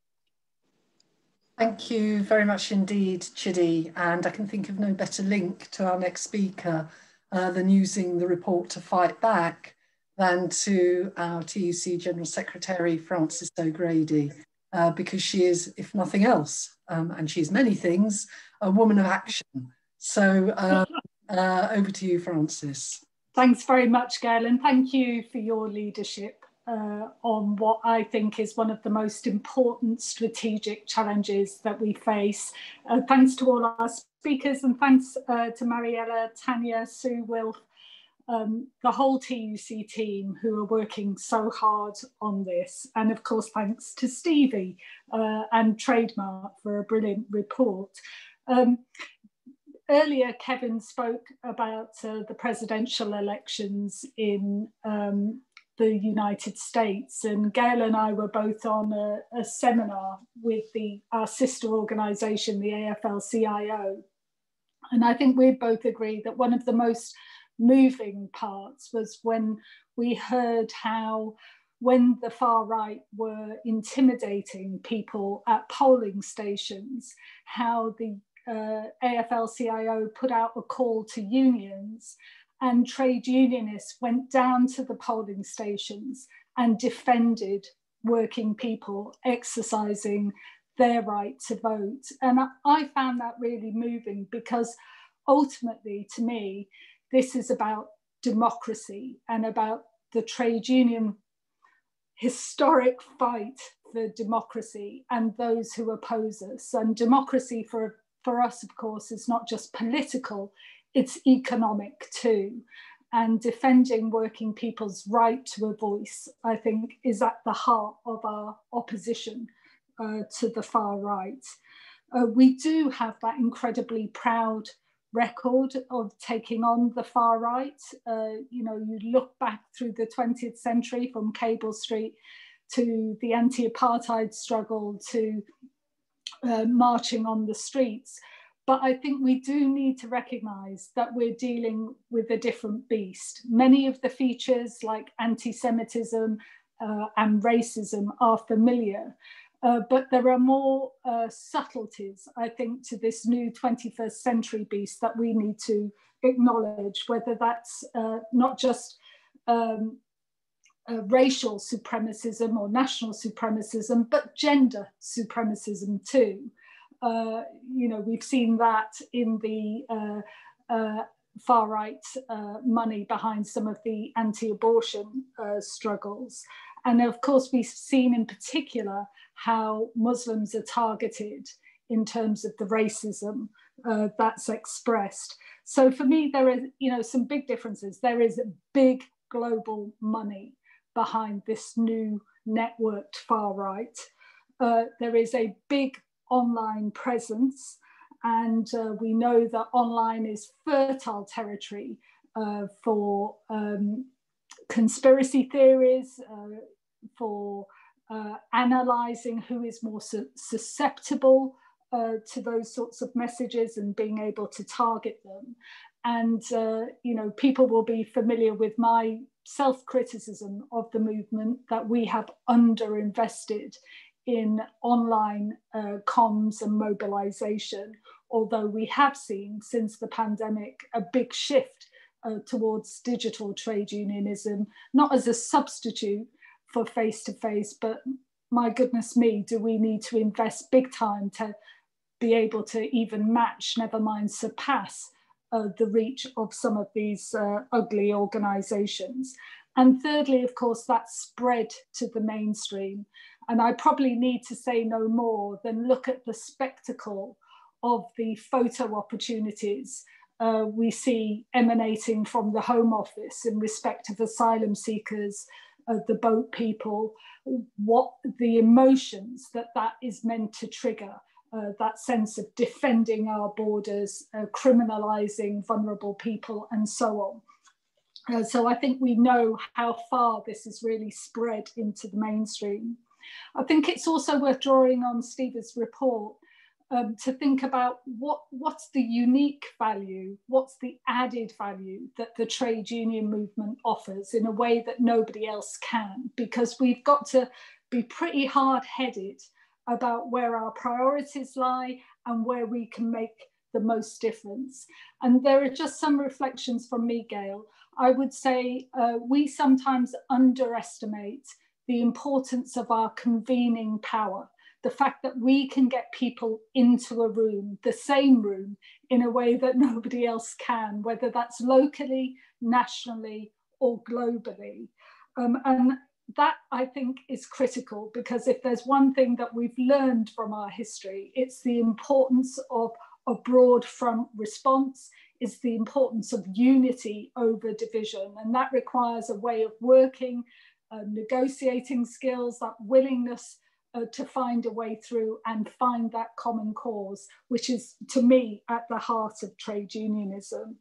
Thank you very much indeed, Chidi. And I can think of no better link to our next speaker uh, than using the report to fight back than to our TUC General Secretary, Frances O'Grady, uh, because she is, if nothing else, um, and she's many things, a woman of action. So uh, uh over to you, Frances. Thanks very much, Gail, and thank you for your leadership uh, on what I think is one of the most important strategic challenges that we face. Uh, thanks to all our speakers and thanks uh, to Mariella, Tanya, Sue, Wilf, um, the whole TUC team who are working so hard on this. And of course, thanks to Stevie uh, and Trademark for a brilliant report. Um, earlier, Kevin spoke about uh, the presidential elections in um, the United States. And Gail and I were both on a, a seminar with the our sister organisation, the AFL-CIO. And I think we both agree that one of the most moving parts was when we heard how when the far right were intimidating people at polling stations, how the uh, AFL-CIO put out a call to unions and trade unionists went down to the polling stations and defended working people exercising their right to vote. And I found that really moving because ultimately, to me, this is about democracy and about the trade union historic fight for democracy and those who oppose us. And democracy for, for us, of course, is not just political, it's economic too. And defending working people's right to a voice, I think, is at the heart of our opposition uh, to the far right. Uh, we do have that incredibly proud record of taking on the far right. Uh, you know, you look back through the 20th century from Cable Street to the anti-apartheid struggle to uh, marching on the streets. But I think we do need to recognize that we're dealing with a different beast. Many of the features like anti-Semitism uh, and racism are familiar, uh, but there are more uh, subtleties, I think, to this new 21st century beast that we need to acknowledge, whether that's uh, not just um, uh, racial supremacism or national supremacism, but gender supremacism too. Uh, you know, we've seen that in the uh, uh, far right uh, money behind some of the anti-abortion struggles. And of course, we've seen in particular how Muslims are targeted in terms of the racism uh, that's expressed. So for me, there is, you know, some big differences. There is big global money behind this new networked far right. Uh, there is a big online presence and uh, we know that online is fertile territory uh, for um, conspiracy theories, uh, for uh, analyzing who is more su susceptible uh, to those sorts of messages and being able to target them. And, uh, you know, people will be familiar with my self-criticism of the movement that we have underinvested in online uh, comms and mobilization, although we have seen since the pandemic a big shift uh, towards digital trade unionism, not as a substitute for face-to-face, but my goodness me, do we need to invest big time to be able to even match, never mind surpass uh, the reach of some of these uh, ugly organizations. And thirdly, of course, that spread to the mainstream. And I probably need to say no more than look at the spectacle of the photo opportunities uh, we see emanating from the Home Office in respect of asylum seekers, uh, the boat people, what the emotions that that is meant to trigger. Uh, that sense of defending our borders, uh, criminalizing vulnerable people, and so on. Uh, so I think we know how far this has really spread into the mainstream. I think it's also worth drawing on Steve's report um, to think about what, what's the unique value, what's the added value that the trade union movement offers in a way that nobody else can, because we've got to be pretty hard headed about where our priorities lie and where we can make the most difference. And there are just some reflections from me, Gail. I would say uh, we sometimes underestimate the importance of our convening power the fact that we can get people into a room, the same room, in a way that nobody else can, whether that's locally, nationally, or globally. Um, and that I think is critical because if there's one thing that we've learned from our history, it's the importance of a broad front response, is the importance of unity over division. And that requires a way of working, uh, negotiating skills, that willingness uh, to find a way through and find that common cause, which is to me at the heart of trade unionism.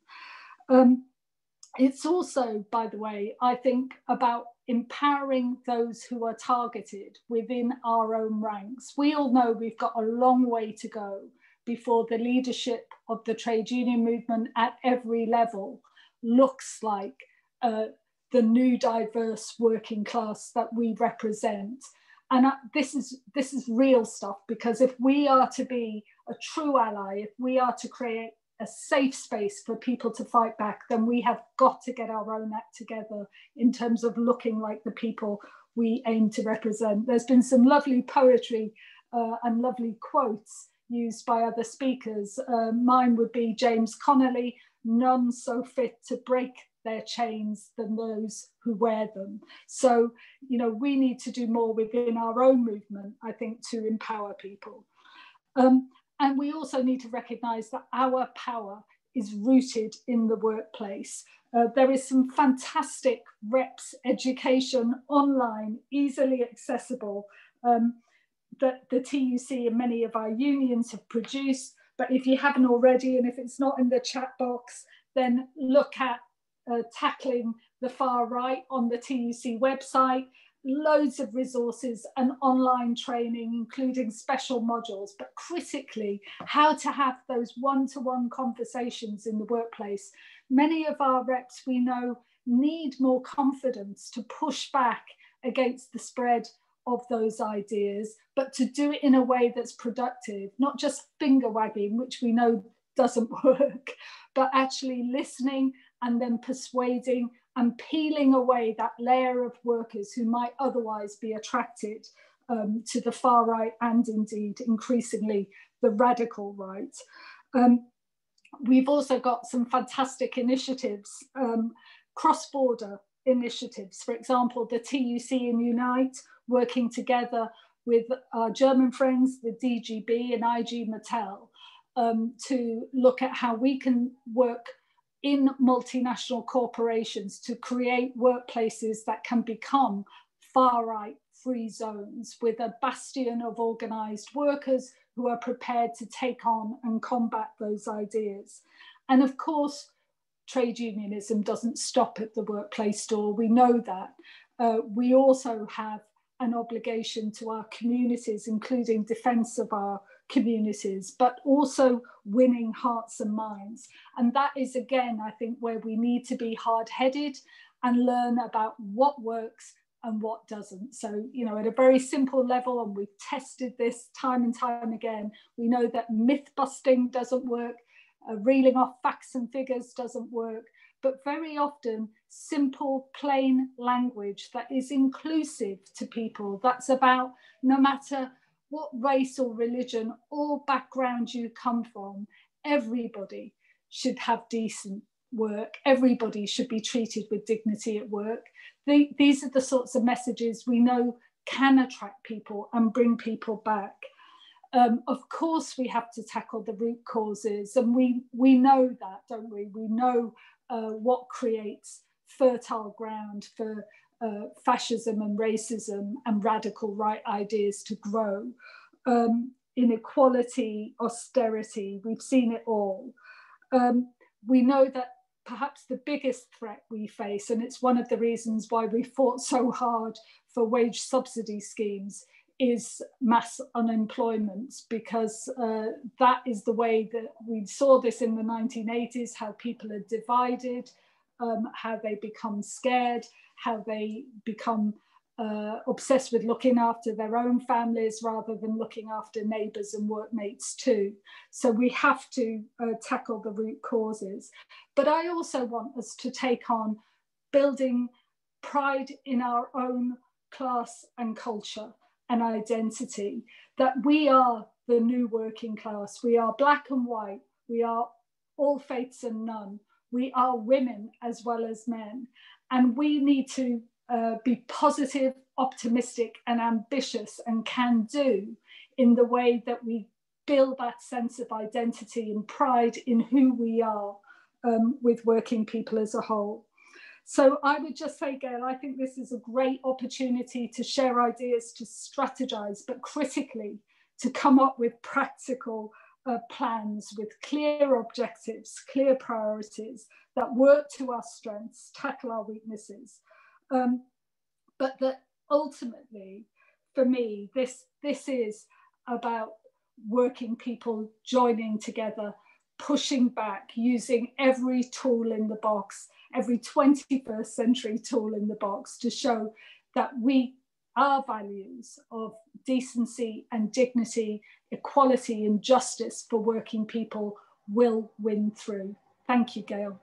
Um, it's also, by the way, I think about empowering those who are targeted within our own ranks. We all know we've got a long way to go before the leadership of the trade union movement at every level looks like uh, the new diverse working class that we represent. And this is this is real stuff because if we are to be a true ally if we are to create a safe space for people to fight back then we have got to get our own act together in terms of looking like the people we aim to represent. There's been some lovely poetry uh, and lovely quotes used by other speakers. Uh, mine would be james connolly none so fit to break their chains than those who wear them. So, you know, we need to do more within our own movement, I think, to empower people. Um, and we also need to recognize that our power is rooted in the workplace. Uh, there is some fantastic reps education online, easily accessible, um, that the TUC and many of our unions have produced. But if you haven't already, and if it's not in the chat box, then look at uh, tackling the far right on the TUC website, loads of resources and online training, including special modules, but critically, how to have those one-to-one -one conversations in the workplace. Many of our reps we know need more confidence to push back against the spread of those ideas, but to do it in a way that's productive, not just finger wagging, which we know doesn't work, but actually listening and then persuading and peeling away that layer of workers who might otherwise be attracted um, to the far right and indeed increasingly the radical right. Um, we've also got some fantastic initiatives, um, cross-border initiatives. For example, the TUC and Unite working together with our German friends, the DGB and IG Metall, um, to look at how we can work in multinational corporations to create workplaces that can become far right free zones with a bastion of organized workers who are prepared to take on and combat those ideas. And of course, trade unionism doesn't stop at the workplace door. We know that. Uh, we also have an obligation to our communities, including defense of our communities, but also winning hearts and minds. And that is, again, I think, where we need to be hard headed and learn about what works and what doesn't. So, you know, at a very simple level, and we've tested this time and time again, we know that myth busting doesn't work, uh, reeling off facts and figures doesn't work, but very often simple, plain language that is inclusive to people, that's about no matter what race or religion or background you come from, everybody should have decent work. Everybody should be treated with dignity at work. The, these are the sorts of messages we know can attract people and bring people back. Um, of course, we have to tackle the root causes, and we, we know that, don't we? We know uh, what creates fertile ground for uh, fascism and racism and radical right ideas to grow. Um, inequality, austerity, we've seen it all. Um, we know that perhaps the biggest threat we face, and it's one of the reasons why we fought so hard for wage subsidy schemes, is mass unemployment, because uh, that is the way that we saw this in the 1980s, how people are divided, um, how they become scared, how they become uh, obsessed with looking after their own families rather than looking after neighbours and workmates too. So we have to uh, tackle the root causes. But I also want us to take on building pride in our own class and culture and identity, that we are the new working class. We are black and white. We are all faiths and none. We are women as well as men. And we need to uh, be positive, optimistic, and ambitious and can do in the way that we build that sense of identity and pride in who we are um, with working people as a whole. So I would just say, Gail, I think this is a great opportunity to share ideas, to strategize, but critically to come up with practical uh, plans with clear objectives, clear priorities that work to our strengths, tackle our weaknesses. Um, but that ultimately, for me, this, this is about working people joining together, pushing back, using every tool in the box, every 21st century tool in the box to show that we, our values of decency and dignity, equality and justice for working people will win through. Thank you, Gail.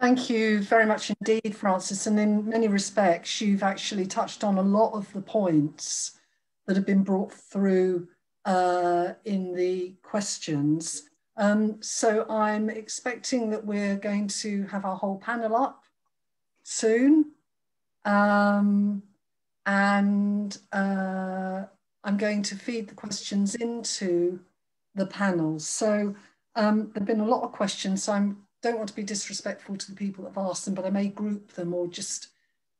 Thank you very much indeed, Frances. And in many respects, you've actually touched on a lot of the points that have been brought through uh, in the questions. Um, so I'm expecting that we're going to have our whole panel up soon. Um, and uh, I'm going to feed the questions into the panels. So um, there have been a lot of questions, so I'm don't want to be disrespectful to the people that have asked them, but I may group them or just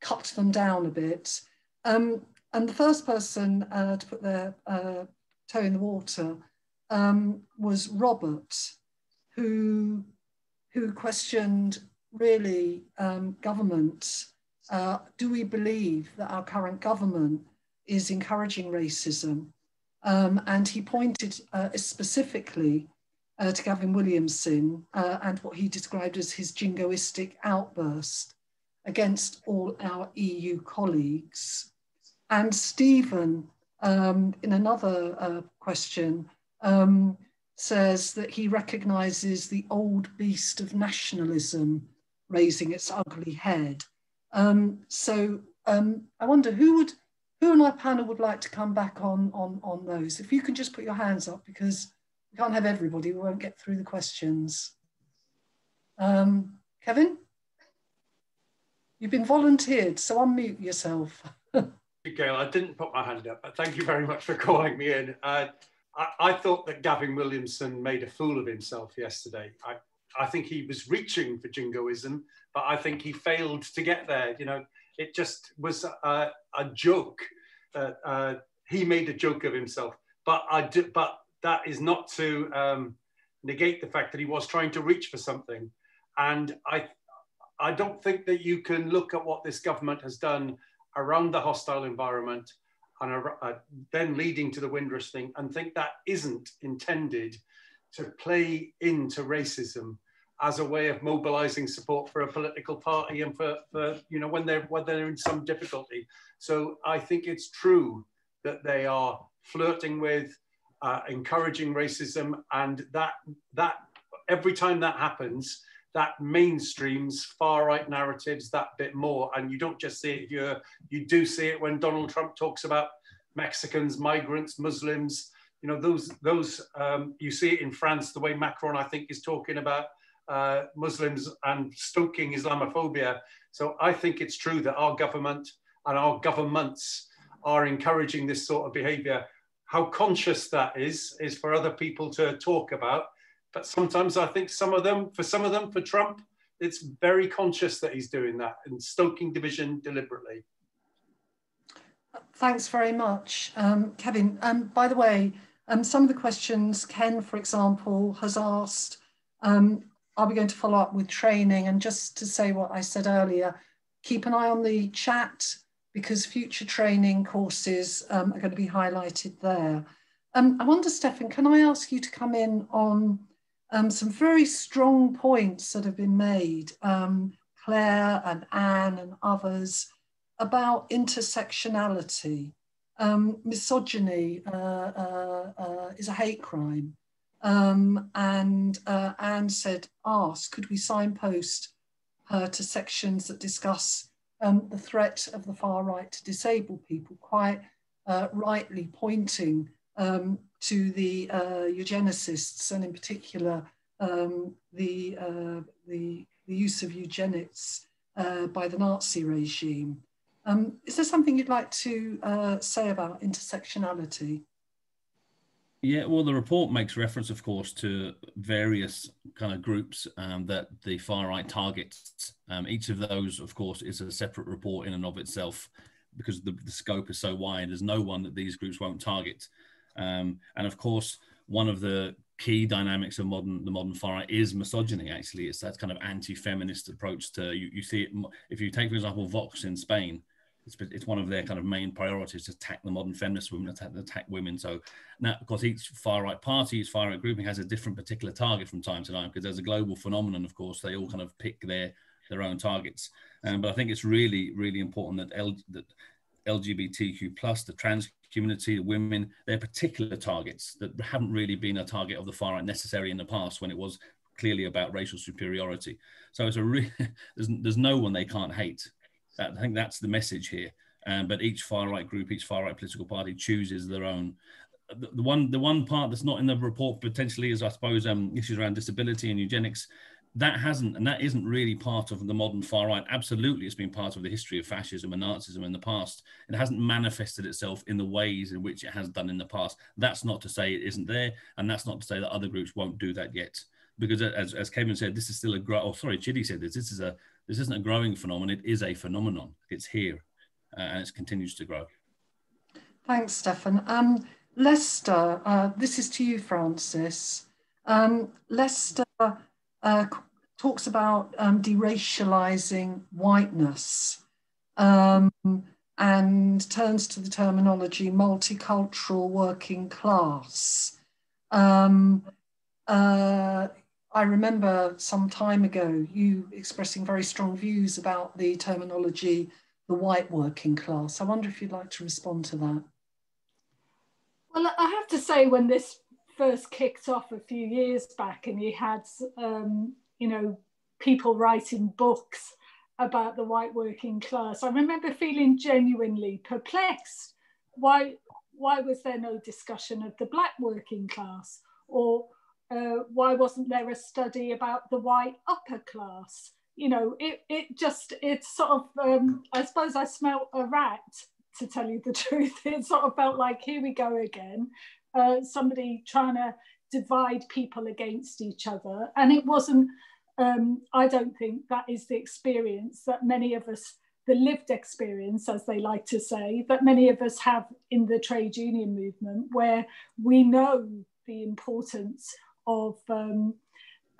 cut them down a bit. Um, and the first person uh, to put their uh, toe in the water um, was Robert, who, who questioned really um, government. Uh, do we believe that our current government is encouraging racism? Um, and he pointed uh, specifically uh, to Gavin Williamson uh, and what he described as his jingoistic outburst against all our EU colleagues. And Stephen, um, in another uh, question, um, says that he recognises the old beast of nationalism raising its ugly head. Um, so um, I wonder who would, who on our panel would like to come back on, on, on those? If you can just put your hands up because we can't have everybody, we won't get through the questions. Um, Kevin? You've been volunteered, so unmute yourself. Gail, I didn't put my hand up, but thank you very much for calling me in. Uh, I, I, thought that Gavin Williamson made a fool of himself yesterday. I, I think he was reaching for jingoism, but I think he failed to get there. You know, it just was a, a joke that uh, he made a joke of himself. But I do, but that is not to um, negate the fact that he was trying to reach for something. And I, I don't think that you can look at what this government has done around the hostile environment and uh, then leading to the Windrush thing and think that isn't intended to play into racism as a way of mobilizing support for a political party and for, for you know when they're when they're in some difficulty. So i think it's true that they are flirting with uh, encouraging racism and that that every time that happens that mainstreams far right narratives that bit more. And you don't just see it here. You do see it when donald trump talks about mexicans migrants muslims you know those those um, you see it in france the way macron i think is talking about uh, muslims and stoking islamophobia. So i think it's true that our government and our governments are encouraging this sort of behavior. How conscious that is is for other people to talk about. But sometimes i think some of them for some of them for trump it's very conscious that he's doing that and stoking division deliberately. Thanks very much. Um, kevin um, by the way um, some of the questions, Ken, for example, has asked, um, are we going to follow up with training? And just to say what I said earlier, keep an eye on the chat because future training courses um, are going to be highlighted there. Um, I wonder, Stefan, can I ask you to come in on um, some very strong points that have been made, um, Claire and Anne and others, about intersectionality um, misogyny uh, uh, uh, is a hate crime. Um, and uh, Anne said, ask, could we signpost her to sections that discuss um, the threat of the far right to disabled people, quite uh, rightly pointing um, to the uh, eugenicists and in particular um, the, the, the, use of eugenics by the Nazi regime. Um, is there something you'd like to uh, say about intersectionality? Yeah, well, the report makes reference, of course, to various kind of groups um, that the far right targets. Um, each of those, of course, is a separate report in and of itself because the, the scope is so wide. There's no one that these groups won't target. Um, and of course, one of the key dynamics of modern the modern far right is misogyny. Actually, it's that kind of anti-feminist approach to you. You see it if you take, for example, Vox in Spain it's, it's one of their kind of main priorities to attack the modern feminist women, attack, attack women. So now, of course, each far right party, each far right grouping has a different particular target from time to time because there's a global phenomenon. Of course, they all kind of pick their their own targets. Um, but I think it's really, really important that, L, that LGBTQ plus, the trans community, the women, they're particular targets that haven't really been a target of the far right necessary in the past when it was clearly about racial superiority. So it's a re- there's, there's no one they can't hate. That, I think that's the message here. Um, but each far right group, each far right political party chooses their own. The, the, one, the one part that's not in the report potentially is, I suppose, um, issues around disability and eugenics. That hasn't, and that isn't really part of the modern far right. Absolutely, it's been part of the history of fascism and Nazism in the past. It hasn't manifested itself in the ways in which it has done in the past. That's not to say it isn't there, and that's not to say that other groups won't do that yet. Because as, as Kevin said, this is still a grow. Oh, sorry, Chidi said this. This is a this isn't a growing phenomenon, it is a phenomenon. It's here uh, and it continues to grow. Thanks, Stefan. Um, Lester, uh, this is to you, Frances. Um, Lester uh, talks about um, deracializing whiteness um, and turns to the terminology multicultural working class. Um, uh, I remember some time ago you expressing very strong views about the terminology, the white working class. I wonder if you'd like to respond to that. Well, I have to say, when this first kicked off a few years back, and you had, um, you know, people writing books about the white working class, I remember feeling genuinely perplexed. Why, why was there no discussion of the black working class? Or uh, why wasn't there a study about the white upper class? You know, it, it just, it's sort of, um, I suppose I smelt a rat, to tell you the truth. It sort of felt like, here we go again. Uh, somebody trying to divide people against each other. And it wasn't, um, I don't think that is the experience that many of us the lived experience, as they like to say, that many of us have in the trade union movement, where we know the importance of um,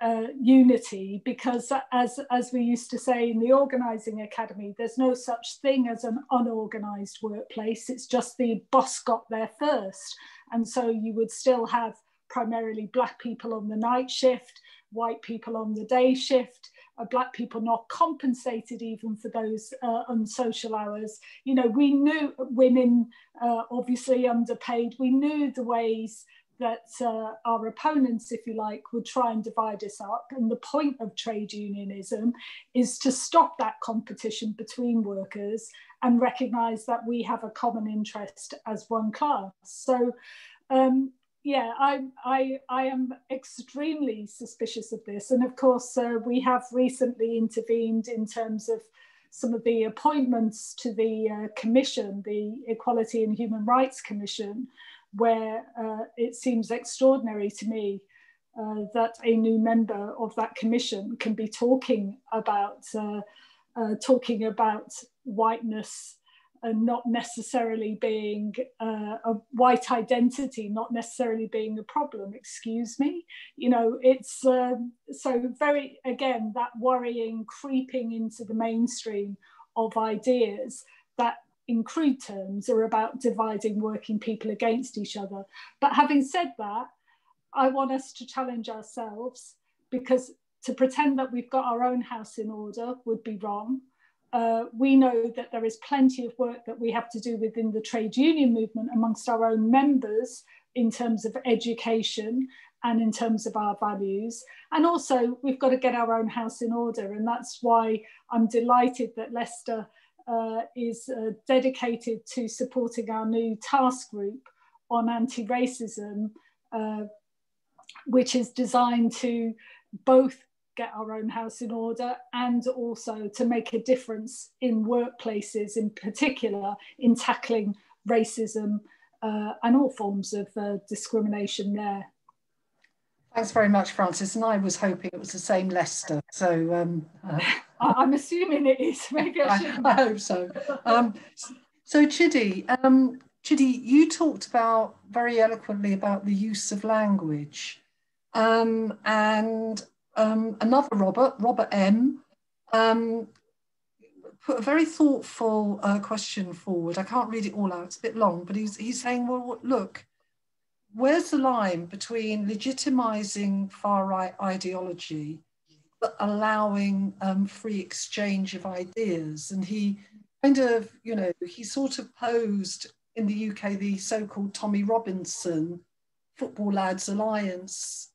uh, unity because as, as we used to say in the organising academy, there's no such thing as an unorganised workplace. It's just the boss got there first. And so you would still have primarily black people on the night shift, white people on the day shift, uh, black people not compensated even for those uh, unsocial hours. You know, we knew women uh, obviously underpaid. We knew the ways that uh, our opponents, if you like, would try and divide us up. And the point of trade unionism is to stop that competition between workers and recognize that we have a common interest as one class. So, um, yeah, I, I, I am extremely suspicious of this. And of course, uh, we have recently intervened in terms of some of the appointments to the uh, commission, the Equality and Human Rights Commission, where uh, it seems extraordinary to me uh, that a new member of that commission can be talking about uh, uh talking about whiteness and not necessarily being uh, a white identity, not necessarily being a problem. Excuse me. You know, it's um, so very again that worrying creeping into the mainstream of ideas that in crude terms, are about dividing working people against each other. But having said that, I want us to challenge ourselves because to pretend that we've got our own house in order would be wrong. Uh, we know that there is plenty of work that we have to do within the trade union movement amongst our own members in terms of education and in terms of our values. And also, we've got to get our own house in order. And that's why I'm delighted that Leicester uh, is uh, dedicated to supporting our new task group on anti-racism, uh, which is designed to both get our own house in order and also to make a difference in workplaces in particular in tackling racism uh, and all forms of uh, discrimination there. Thanks very much, Frances. And I was hoping it was the same Leicester. So um, uh, I'm assuming it is. Maybe I should. I, I hope so. Um, so Chidi, um, Chidi, you talked about very eloquently about the use of language, um, and um, another Robert, Robert M, um, put a very thoughtful uh, question forward. I can't read it all out; it's a bit long, but he's he's saying, well, look where's the line between legitimizing far right ideology but allowing um, free exchange of ideas? And he kind of, you know, he sort of posed in the UK the so called Tommy Robinson Football Lads Alliance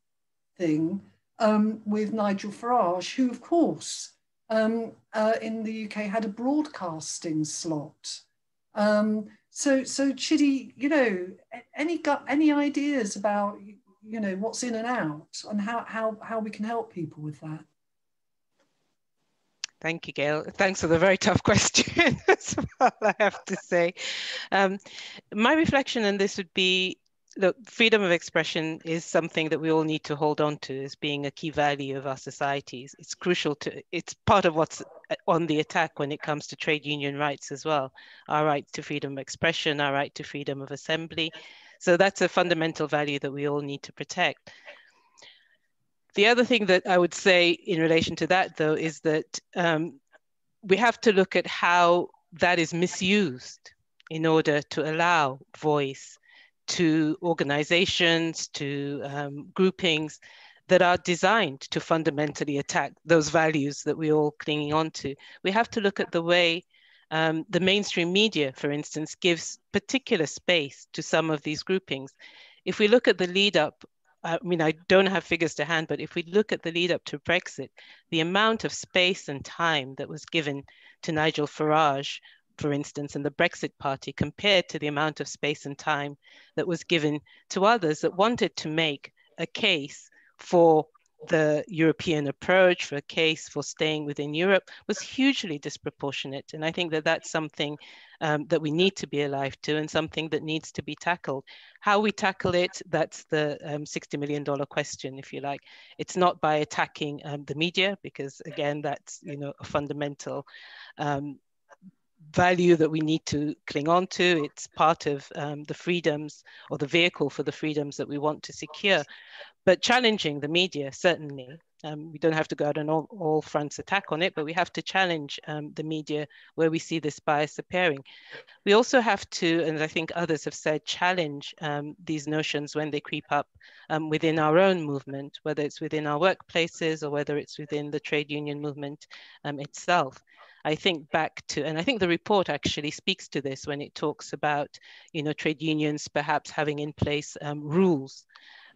thing um, with Nigel Farage, who, of course, um, uh, in the UK had a broadcasting slot. Um, so, so Chidi, you know, any got any ideas about you know what's in and out and how how how we can help people with that? Thank you, Gail. Thanks for the very tough question as well, I have to say. Um, my reflection on this would be look, freedom of expression is something that we all need to hold on to as being a key value of our societies. It's crucial to, it's part of what's on the attack when it comes to trade union rights as well. Our right to freedom of expression, our right to freedom of assembly. So that's a fundamental value that we all need to protect. The other thing that I would say in relation to that, though, is that um, we have to look at how that is misused in order to allow voice to organizations, to um, groupings that are designed to fundamentally attack those values that we're all clinging on to. We have to look at the way um, the mainstream media, for instance, gives particular space to some of these groupings. If we look at the lead up, I mean, I don't have figures to hand, but if we look at the lead up to Brexit, the amount of space and time that was given to Nigel Farage for instance, and the Brexit Party compared to the amount of space and time that was given to others that wanted to make a case for the European approach, for a case for staying within Europe, was hugely disproportionate. And I think that that's something um, that we need to be alive to and something that needs to be tackled. How we tackle it, that's the um, $60 million question, if you like. It's not by attacking um, the media, because again, that's you know a fundamental um, value that we need to cling on to. It's part of um, the freedoms or the vehicle for the freedoms that we want to secure. But challenging the media, certainly. Um, we don't have to go out on all, all, fronts attack on it, but we have to challenge um, the media where we see this bias appearing. We also have to, and I think others have said, challenge um, these notions when they creep up um, within our own movement, whether it's within our workplaces or whether it's within the trade union movement um, itself. I think back to, and I think the report actually speaks to this when it talks about, you know, trade unions perhaps having in place um, rules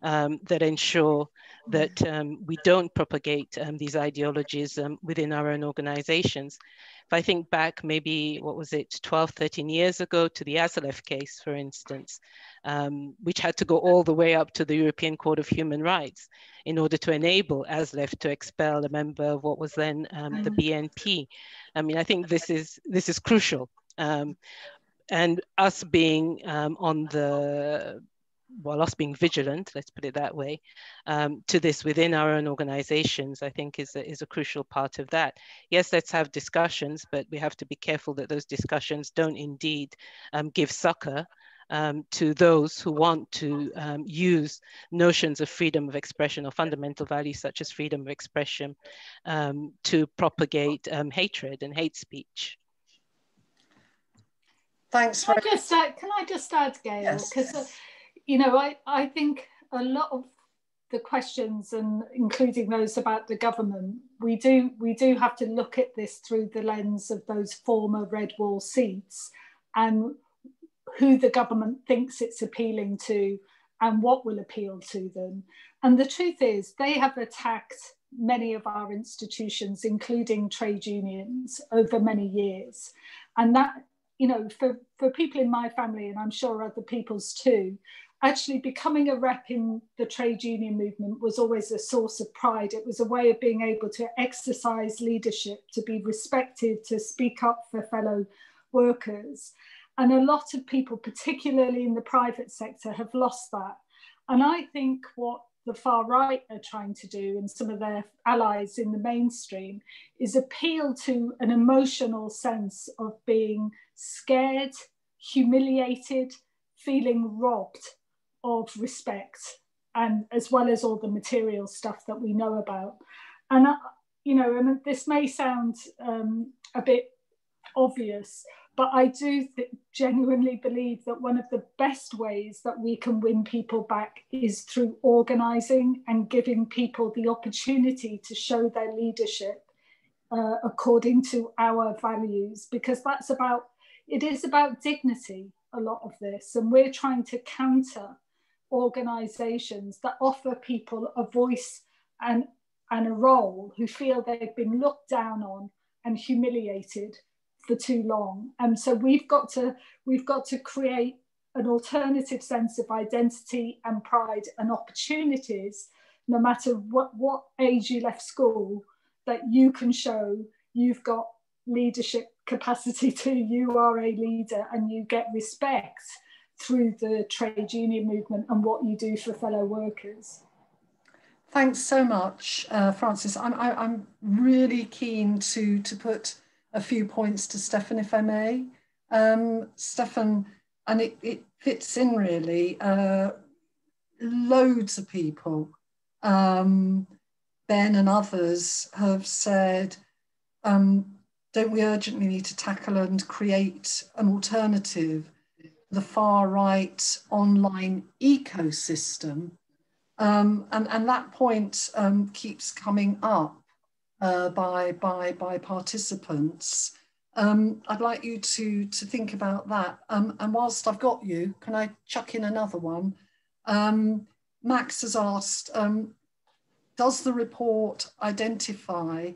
um, that ensure that um, we don't propagate um, these ideologies um, within our own organizations. If I think back maybe, what was it, 12, 13 years ago to the ASLEF case, for instance, um, which had to go all the way up to the European Court of Human Rights in order to enable ASLEF to expel a member of what was then um, the mm-hmm. BNP. I mean, I think this is, this is crucial. Um, and us being um, on the well, us being vigilant, let's put it that way, um, to this within our own organizations, I think is a, is a crucial part of that. Yes, let's have discussions, but we have to be careful that those discussions don't indeed um, give succor um, to those who want to um, use notions of freedom of expression or fundamental values such as freedom of expression um, to propagate um, hatred and hate speech. Thanks. Can I just add, can I just add, Gail? Because, yes. You know, I, I think a lot of the questions and including those about the government, we do we do have to look at this through the lens of those former red wall seats and who the government thinks it's appealing to and what will appeal to them. And the truth is, they have attacked many of our institutions, including trade unions, over many years. And that, you know, for, for people in my family, and I'm sure other people's too, actually becoming a rep in the trade union movement was always a source of pride. It was a way of being able to exercise leadership, to be respected, to speak up for fellow workers. And a lot of people, particularly in the private sector, have lost that. And I think what the far right are trying to do, and some of their allies in the mainstream, is appeal to an emotional sense of being scared, humiliated, feeling robbed of respect, and as well as all the material stuff that we know about. And, uh, you know, and this may sound um, a bit obvious, but I do th- genuinely believe that one of the best ways that we can win people back is through organizing and giving people the opportunity to show their leadership uh, according to our values, because that's about, it is about dignity, a lot of this. And we're trying to counter organizations that offer people a voice and, and a role who feel they've been looked down on and humiliated for too long. And so we've got to we've got to create an alternative sense of identity and pride and opportunities, no matter what, what age you left school, that you can show you've got leadership capacity to, You are a leader and you get respect through the trade union movement and what you do for fellow workers. Thanks so much, uh, Frances. I'm, I, am i am really keen to, to put a few points to Stefan, if I may. Um, Stefan, and it, it fits in really, uh, loads of people, um, Ben and others have said, um, don't we urgently need to tackle and create an alternative, the far right online ecosystem? Um, and, and that point um, keeps coming up uh, by, by, by participants. Um, I'd like you to, to think about that. Um, and whilst I've got you, can I chuck in another one? Um, Max has asked, um, does the report identify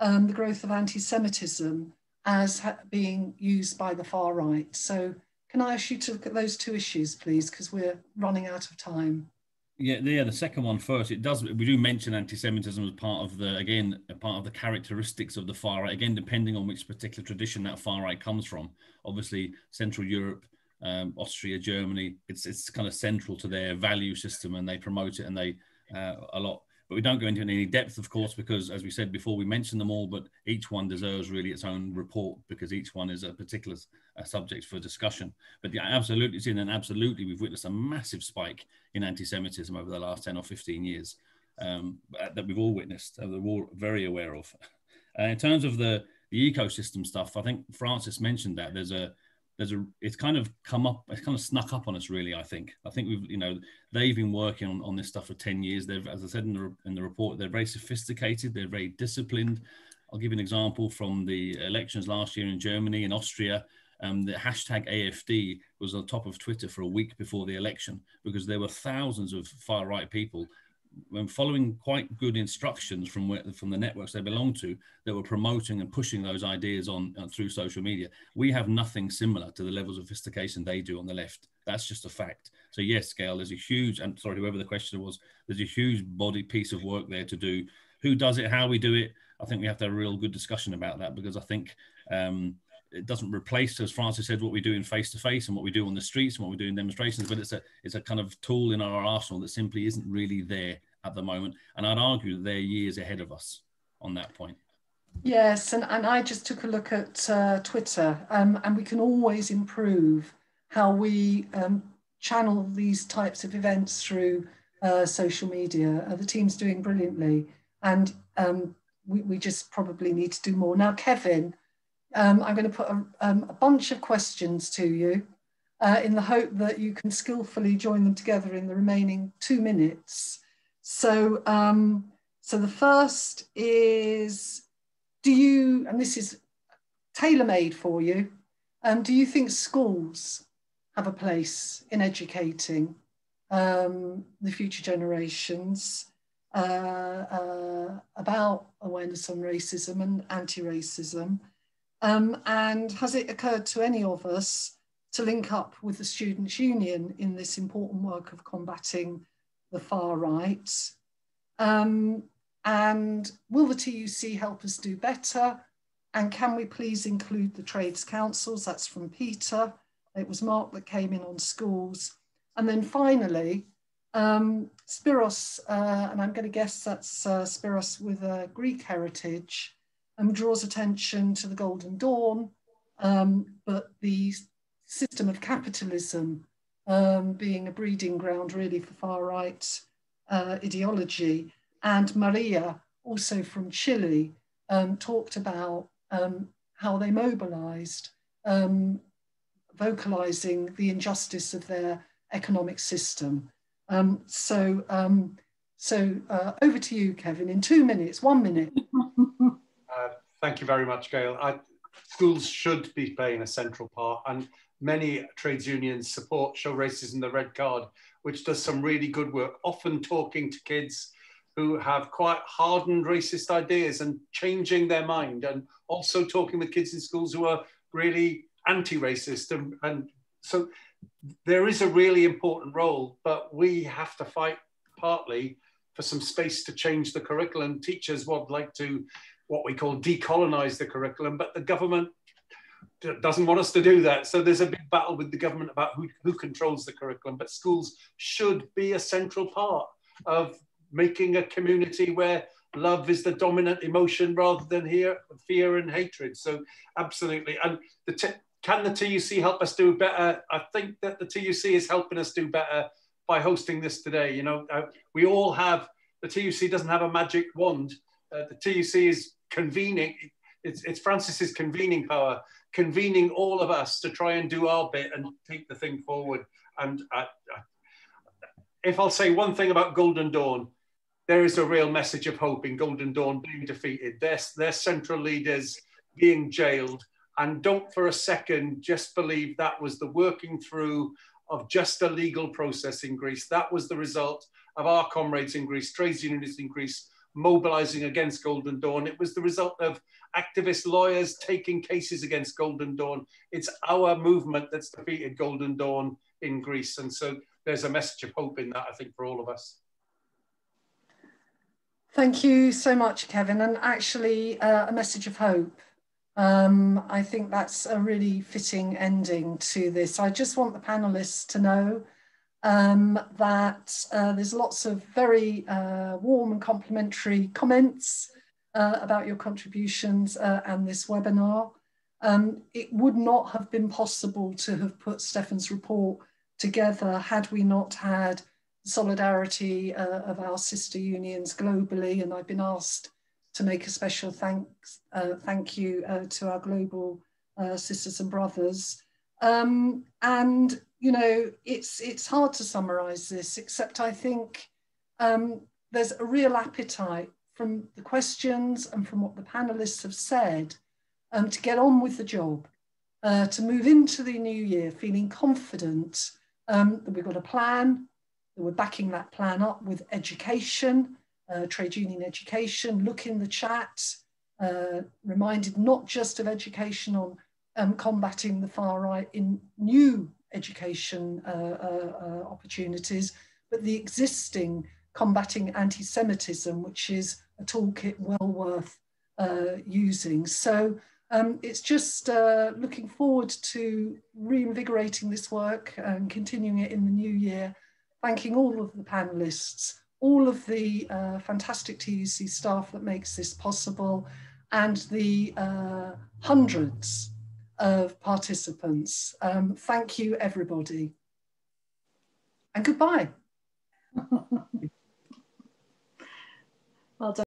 the growth of anti-Semitism as being used by the far right? So can I ask you to look at those two issues, please, because we're running out of time. Yeah, yeah. The second one first. It does. We do mention anti-Semitism as part of the again a part of the characteristics of the far right. Again, depending on which particular tradition that far right comes from. Obviously, Central Europe, um, Austria, Germany. It's it's kind of central to their value system, and they promote it and they uh, a lot. but we don't go into any depth, of course, because as we said before, we mentioned them all, but each one deserves really its own report because each one is a particular uh, subject for discussion. But yeah, absolutely, seen and absolutely, we've witnessed a massive spike in anti-Semitism over the last 10 or 15 years um, that we've all witnessed, uh, that we're all very aware of. Uh, in terms of the, the ecosystem stuff, I think Frances mentioned that there's a there's a it's kind of come up it's kind of snuck up on us really i think i think we've you know they've been working on, on this stuff for 10 years they've as i said in the, in the report they're very sophisticated they're very disciplined i'll give you an example from the elections last year in germany and austria um, the hashtag AFD was on top of Twitter for a week before the election because there were thousands of far right people when following quite good instructions from where, from the networks they belong to that were promoting and pushing those ideas on uh, through social media. We have nothing similar to the levels of sophistication they do on the left. That's just a fact. So yes Gail there's a huge and sorry whoever the question was there's a huge body piece of work there to do. Who does it? How we do it? I think we have to have a real good discussion about that because I think um, it doesn't replace, as Frances said, what we do in face to face and what we do on the streets and what we do in demonstrations, but it's a it's a kind of tool in our arsenal that simply isn't really there at the moment. And I'd argue that they're years ahead of us on that point. Yes, and, and I just took a look at uh, Twitter, um, and we can always improve how we um, channel these types of events through uh, social media. Uh, the team's doing brilliantly, and um, we, we just probably need to do more. Now, Kevin, um, I'm going to put a, um, a, bunch of questions to you uh, in the hope that you can skillfully join them together in the remaining two minutes. So, um, so the first is, do you, and this is tailor-made for you, um, do you think schools have a place in educating um, the future generations uh, uh, about awareness on racism and anti-racism? Um, and has it occurred to any of us to link up with the Students' Union in this important work of combating the far right? Um, and will the TUC help us do better? And can we please include the trades councils? That's from Peter. It was Mark that came in on schools. And then finally, um, Spiros, uh, and I'm going to guess that's uh, Spiros with a Greek heritage, um, draws attention to the Golden Dawn, um, but the system of capitalism um, being a breeding ground really for far right uh, ideology. And Maria, also from Chile, um, talked about um, how they mobilized, um, vocalizing the injustice of their economic system. So, so uh, over to you, Kevin, in two minutes, one minute. thank you very much, Gail. I, schools should be playing a central part, and many trades unions support Show Racism the Red Card which does some really good work, often talking to kids who have quite hardened racist ideas and changing their mind, and also talking with kids in schools who are really anti-racist. And, and so there is a really important role, but we have to fight partly for some space to change the curriculum. Teachers would like to what we call decolonize the curriculum, but the government doesn't want us to do that. So there's a big battle with the government about who, who controls the curriculum. But schools should be a central part of making a community where love is the dominant emotion rather than here fear and hatred. So absolutely. And the can the TUC help us do better? I think that the TUC is helping us do better by hosting this today. You know, uh, we all have the TUC doesn't have a magic wand. Uh, the TUC is convening. It's, it's Frances's convening power convening all of us to try and do our bit and take the thing forward. And I, I, if I'll say one thing about Golden Dawn, there is a real message of hope in Golden Dawn being defeated. Their, their central leaders being jailed. And don't for a second just believe that was the working through of just a legal process in Greece. That was the result of our comrades in Greece, trades unionists in Greece, mobilizing against Golden Dawn. It was the result of activist lawyers taking cases against Golden Dawn. It's our movement that's defeated Golden Dawn in Greece. And so there's a message of hope in that, I think, for all of us. Thank you so much, Kevin. And actually, uh, a message of hope. Um, I think that's a really fitting ending to this. I just want the panelists to know um, that uh, there's lots of very uh, warm and complimentary comments uh, about your contributions uh, and this webinar. Um, it would not have been possible to have put Stefan's report together had we not had solidarity uh, of our sister unions globally. And I've been asked to make a special thanks, uh, thank you to our global sisters and brothers. Um, and, you know, it's, it's hard to summarize this, except I think um, there's a real appetite from the questions and from what the panelists have said um, to get on with the job, uh, to move into the new year feeling confident um, that we've got a plan, that we're backing that plan up with education, uh, trade union education, look in the chat, uh, reminded not just of education on um, combating the far right in new education uh, uh, uh opportunities, but the existing combating anti-Semitism, which is a toolkit well worth using. So um, it's just looking forward to reinvigorating this work and continuing it in the new year. Thanking all of the panelists, all of the uh, fantastic TUC staff that makes this possible, and the uh, hundreds of participants. Um, thank you, everybody. And goodbye. well done.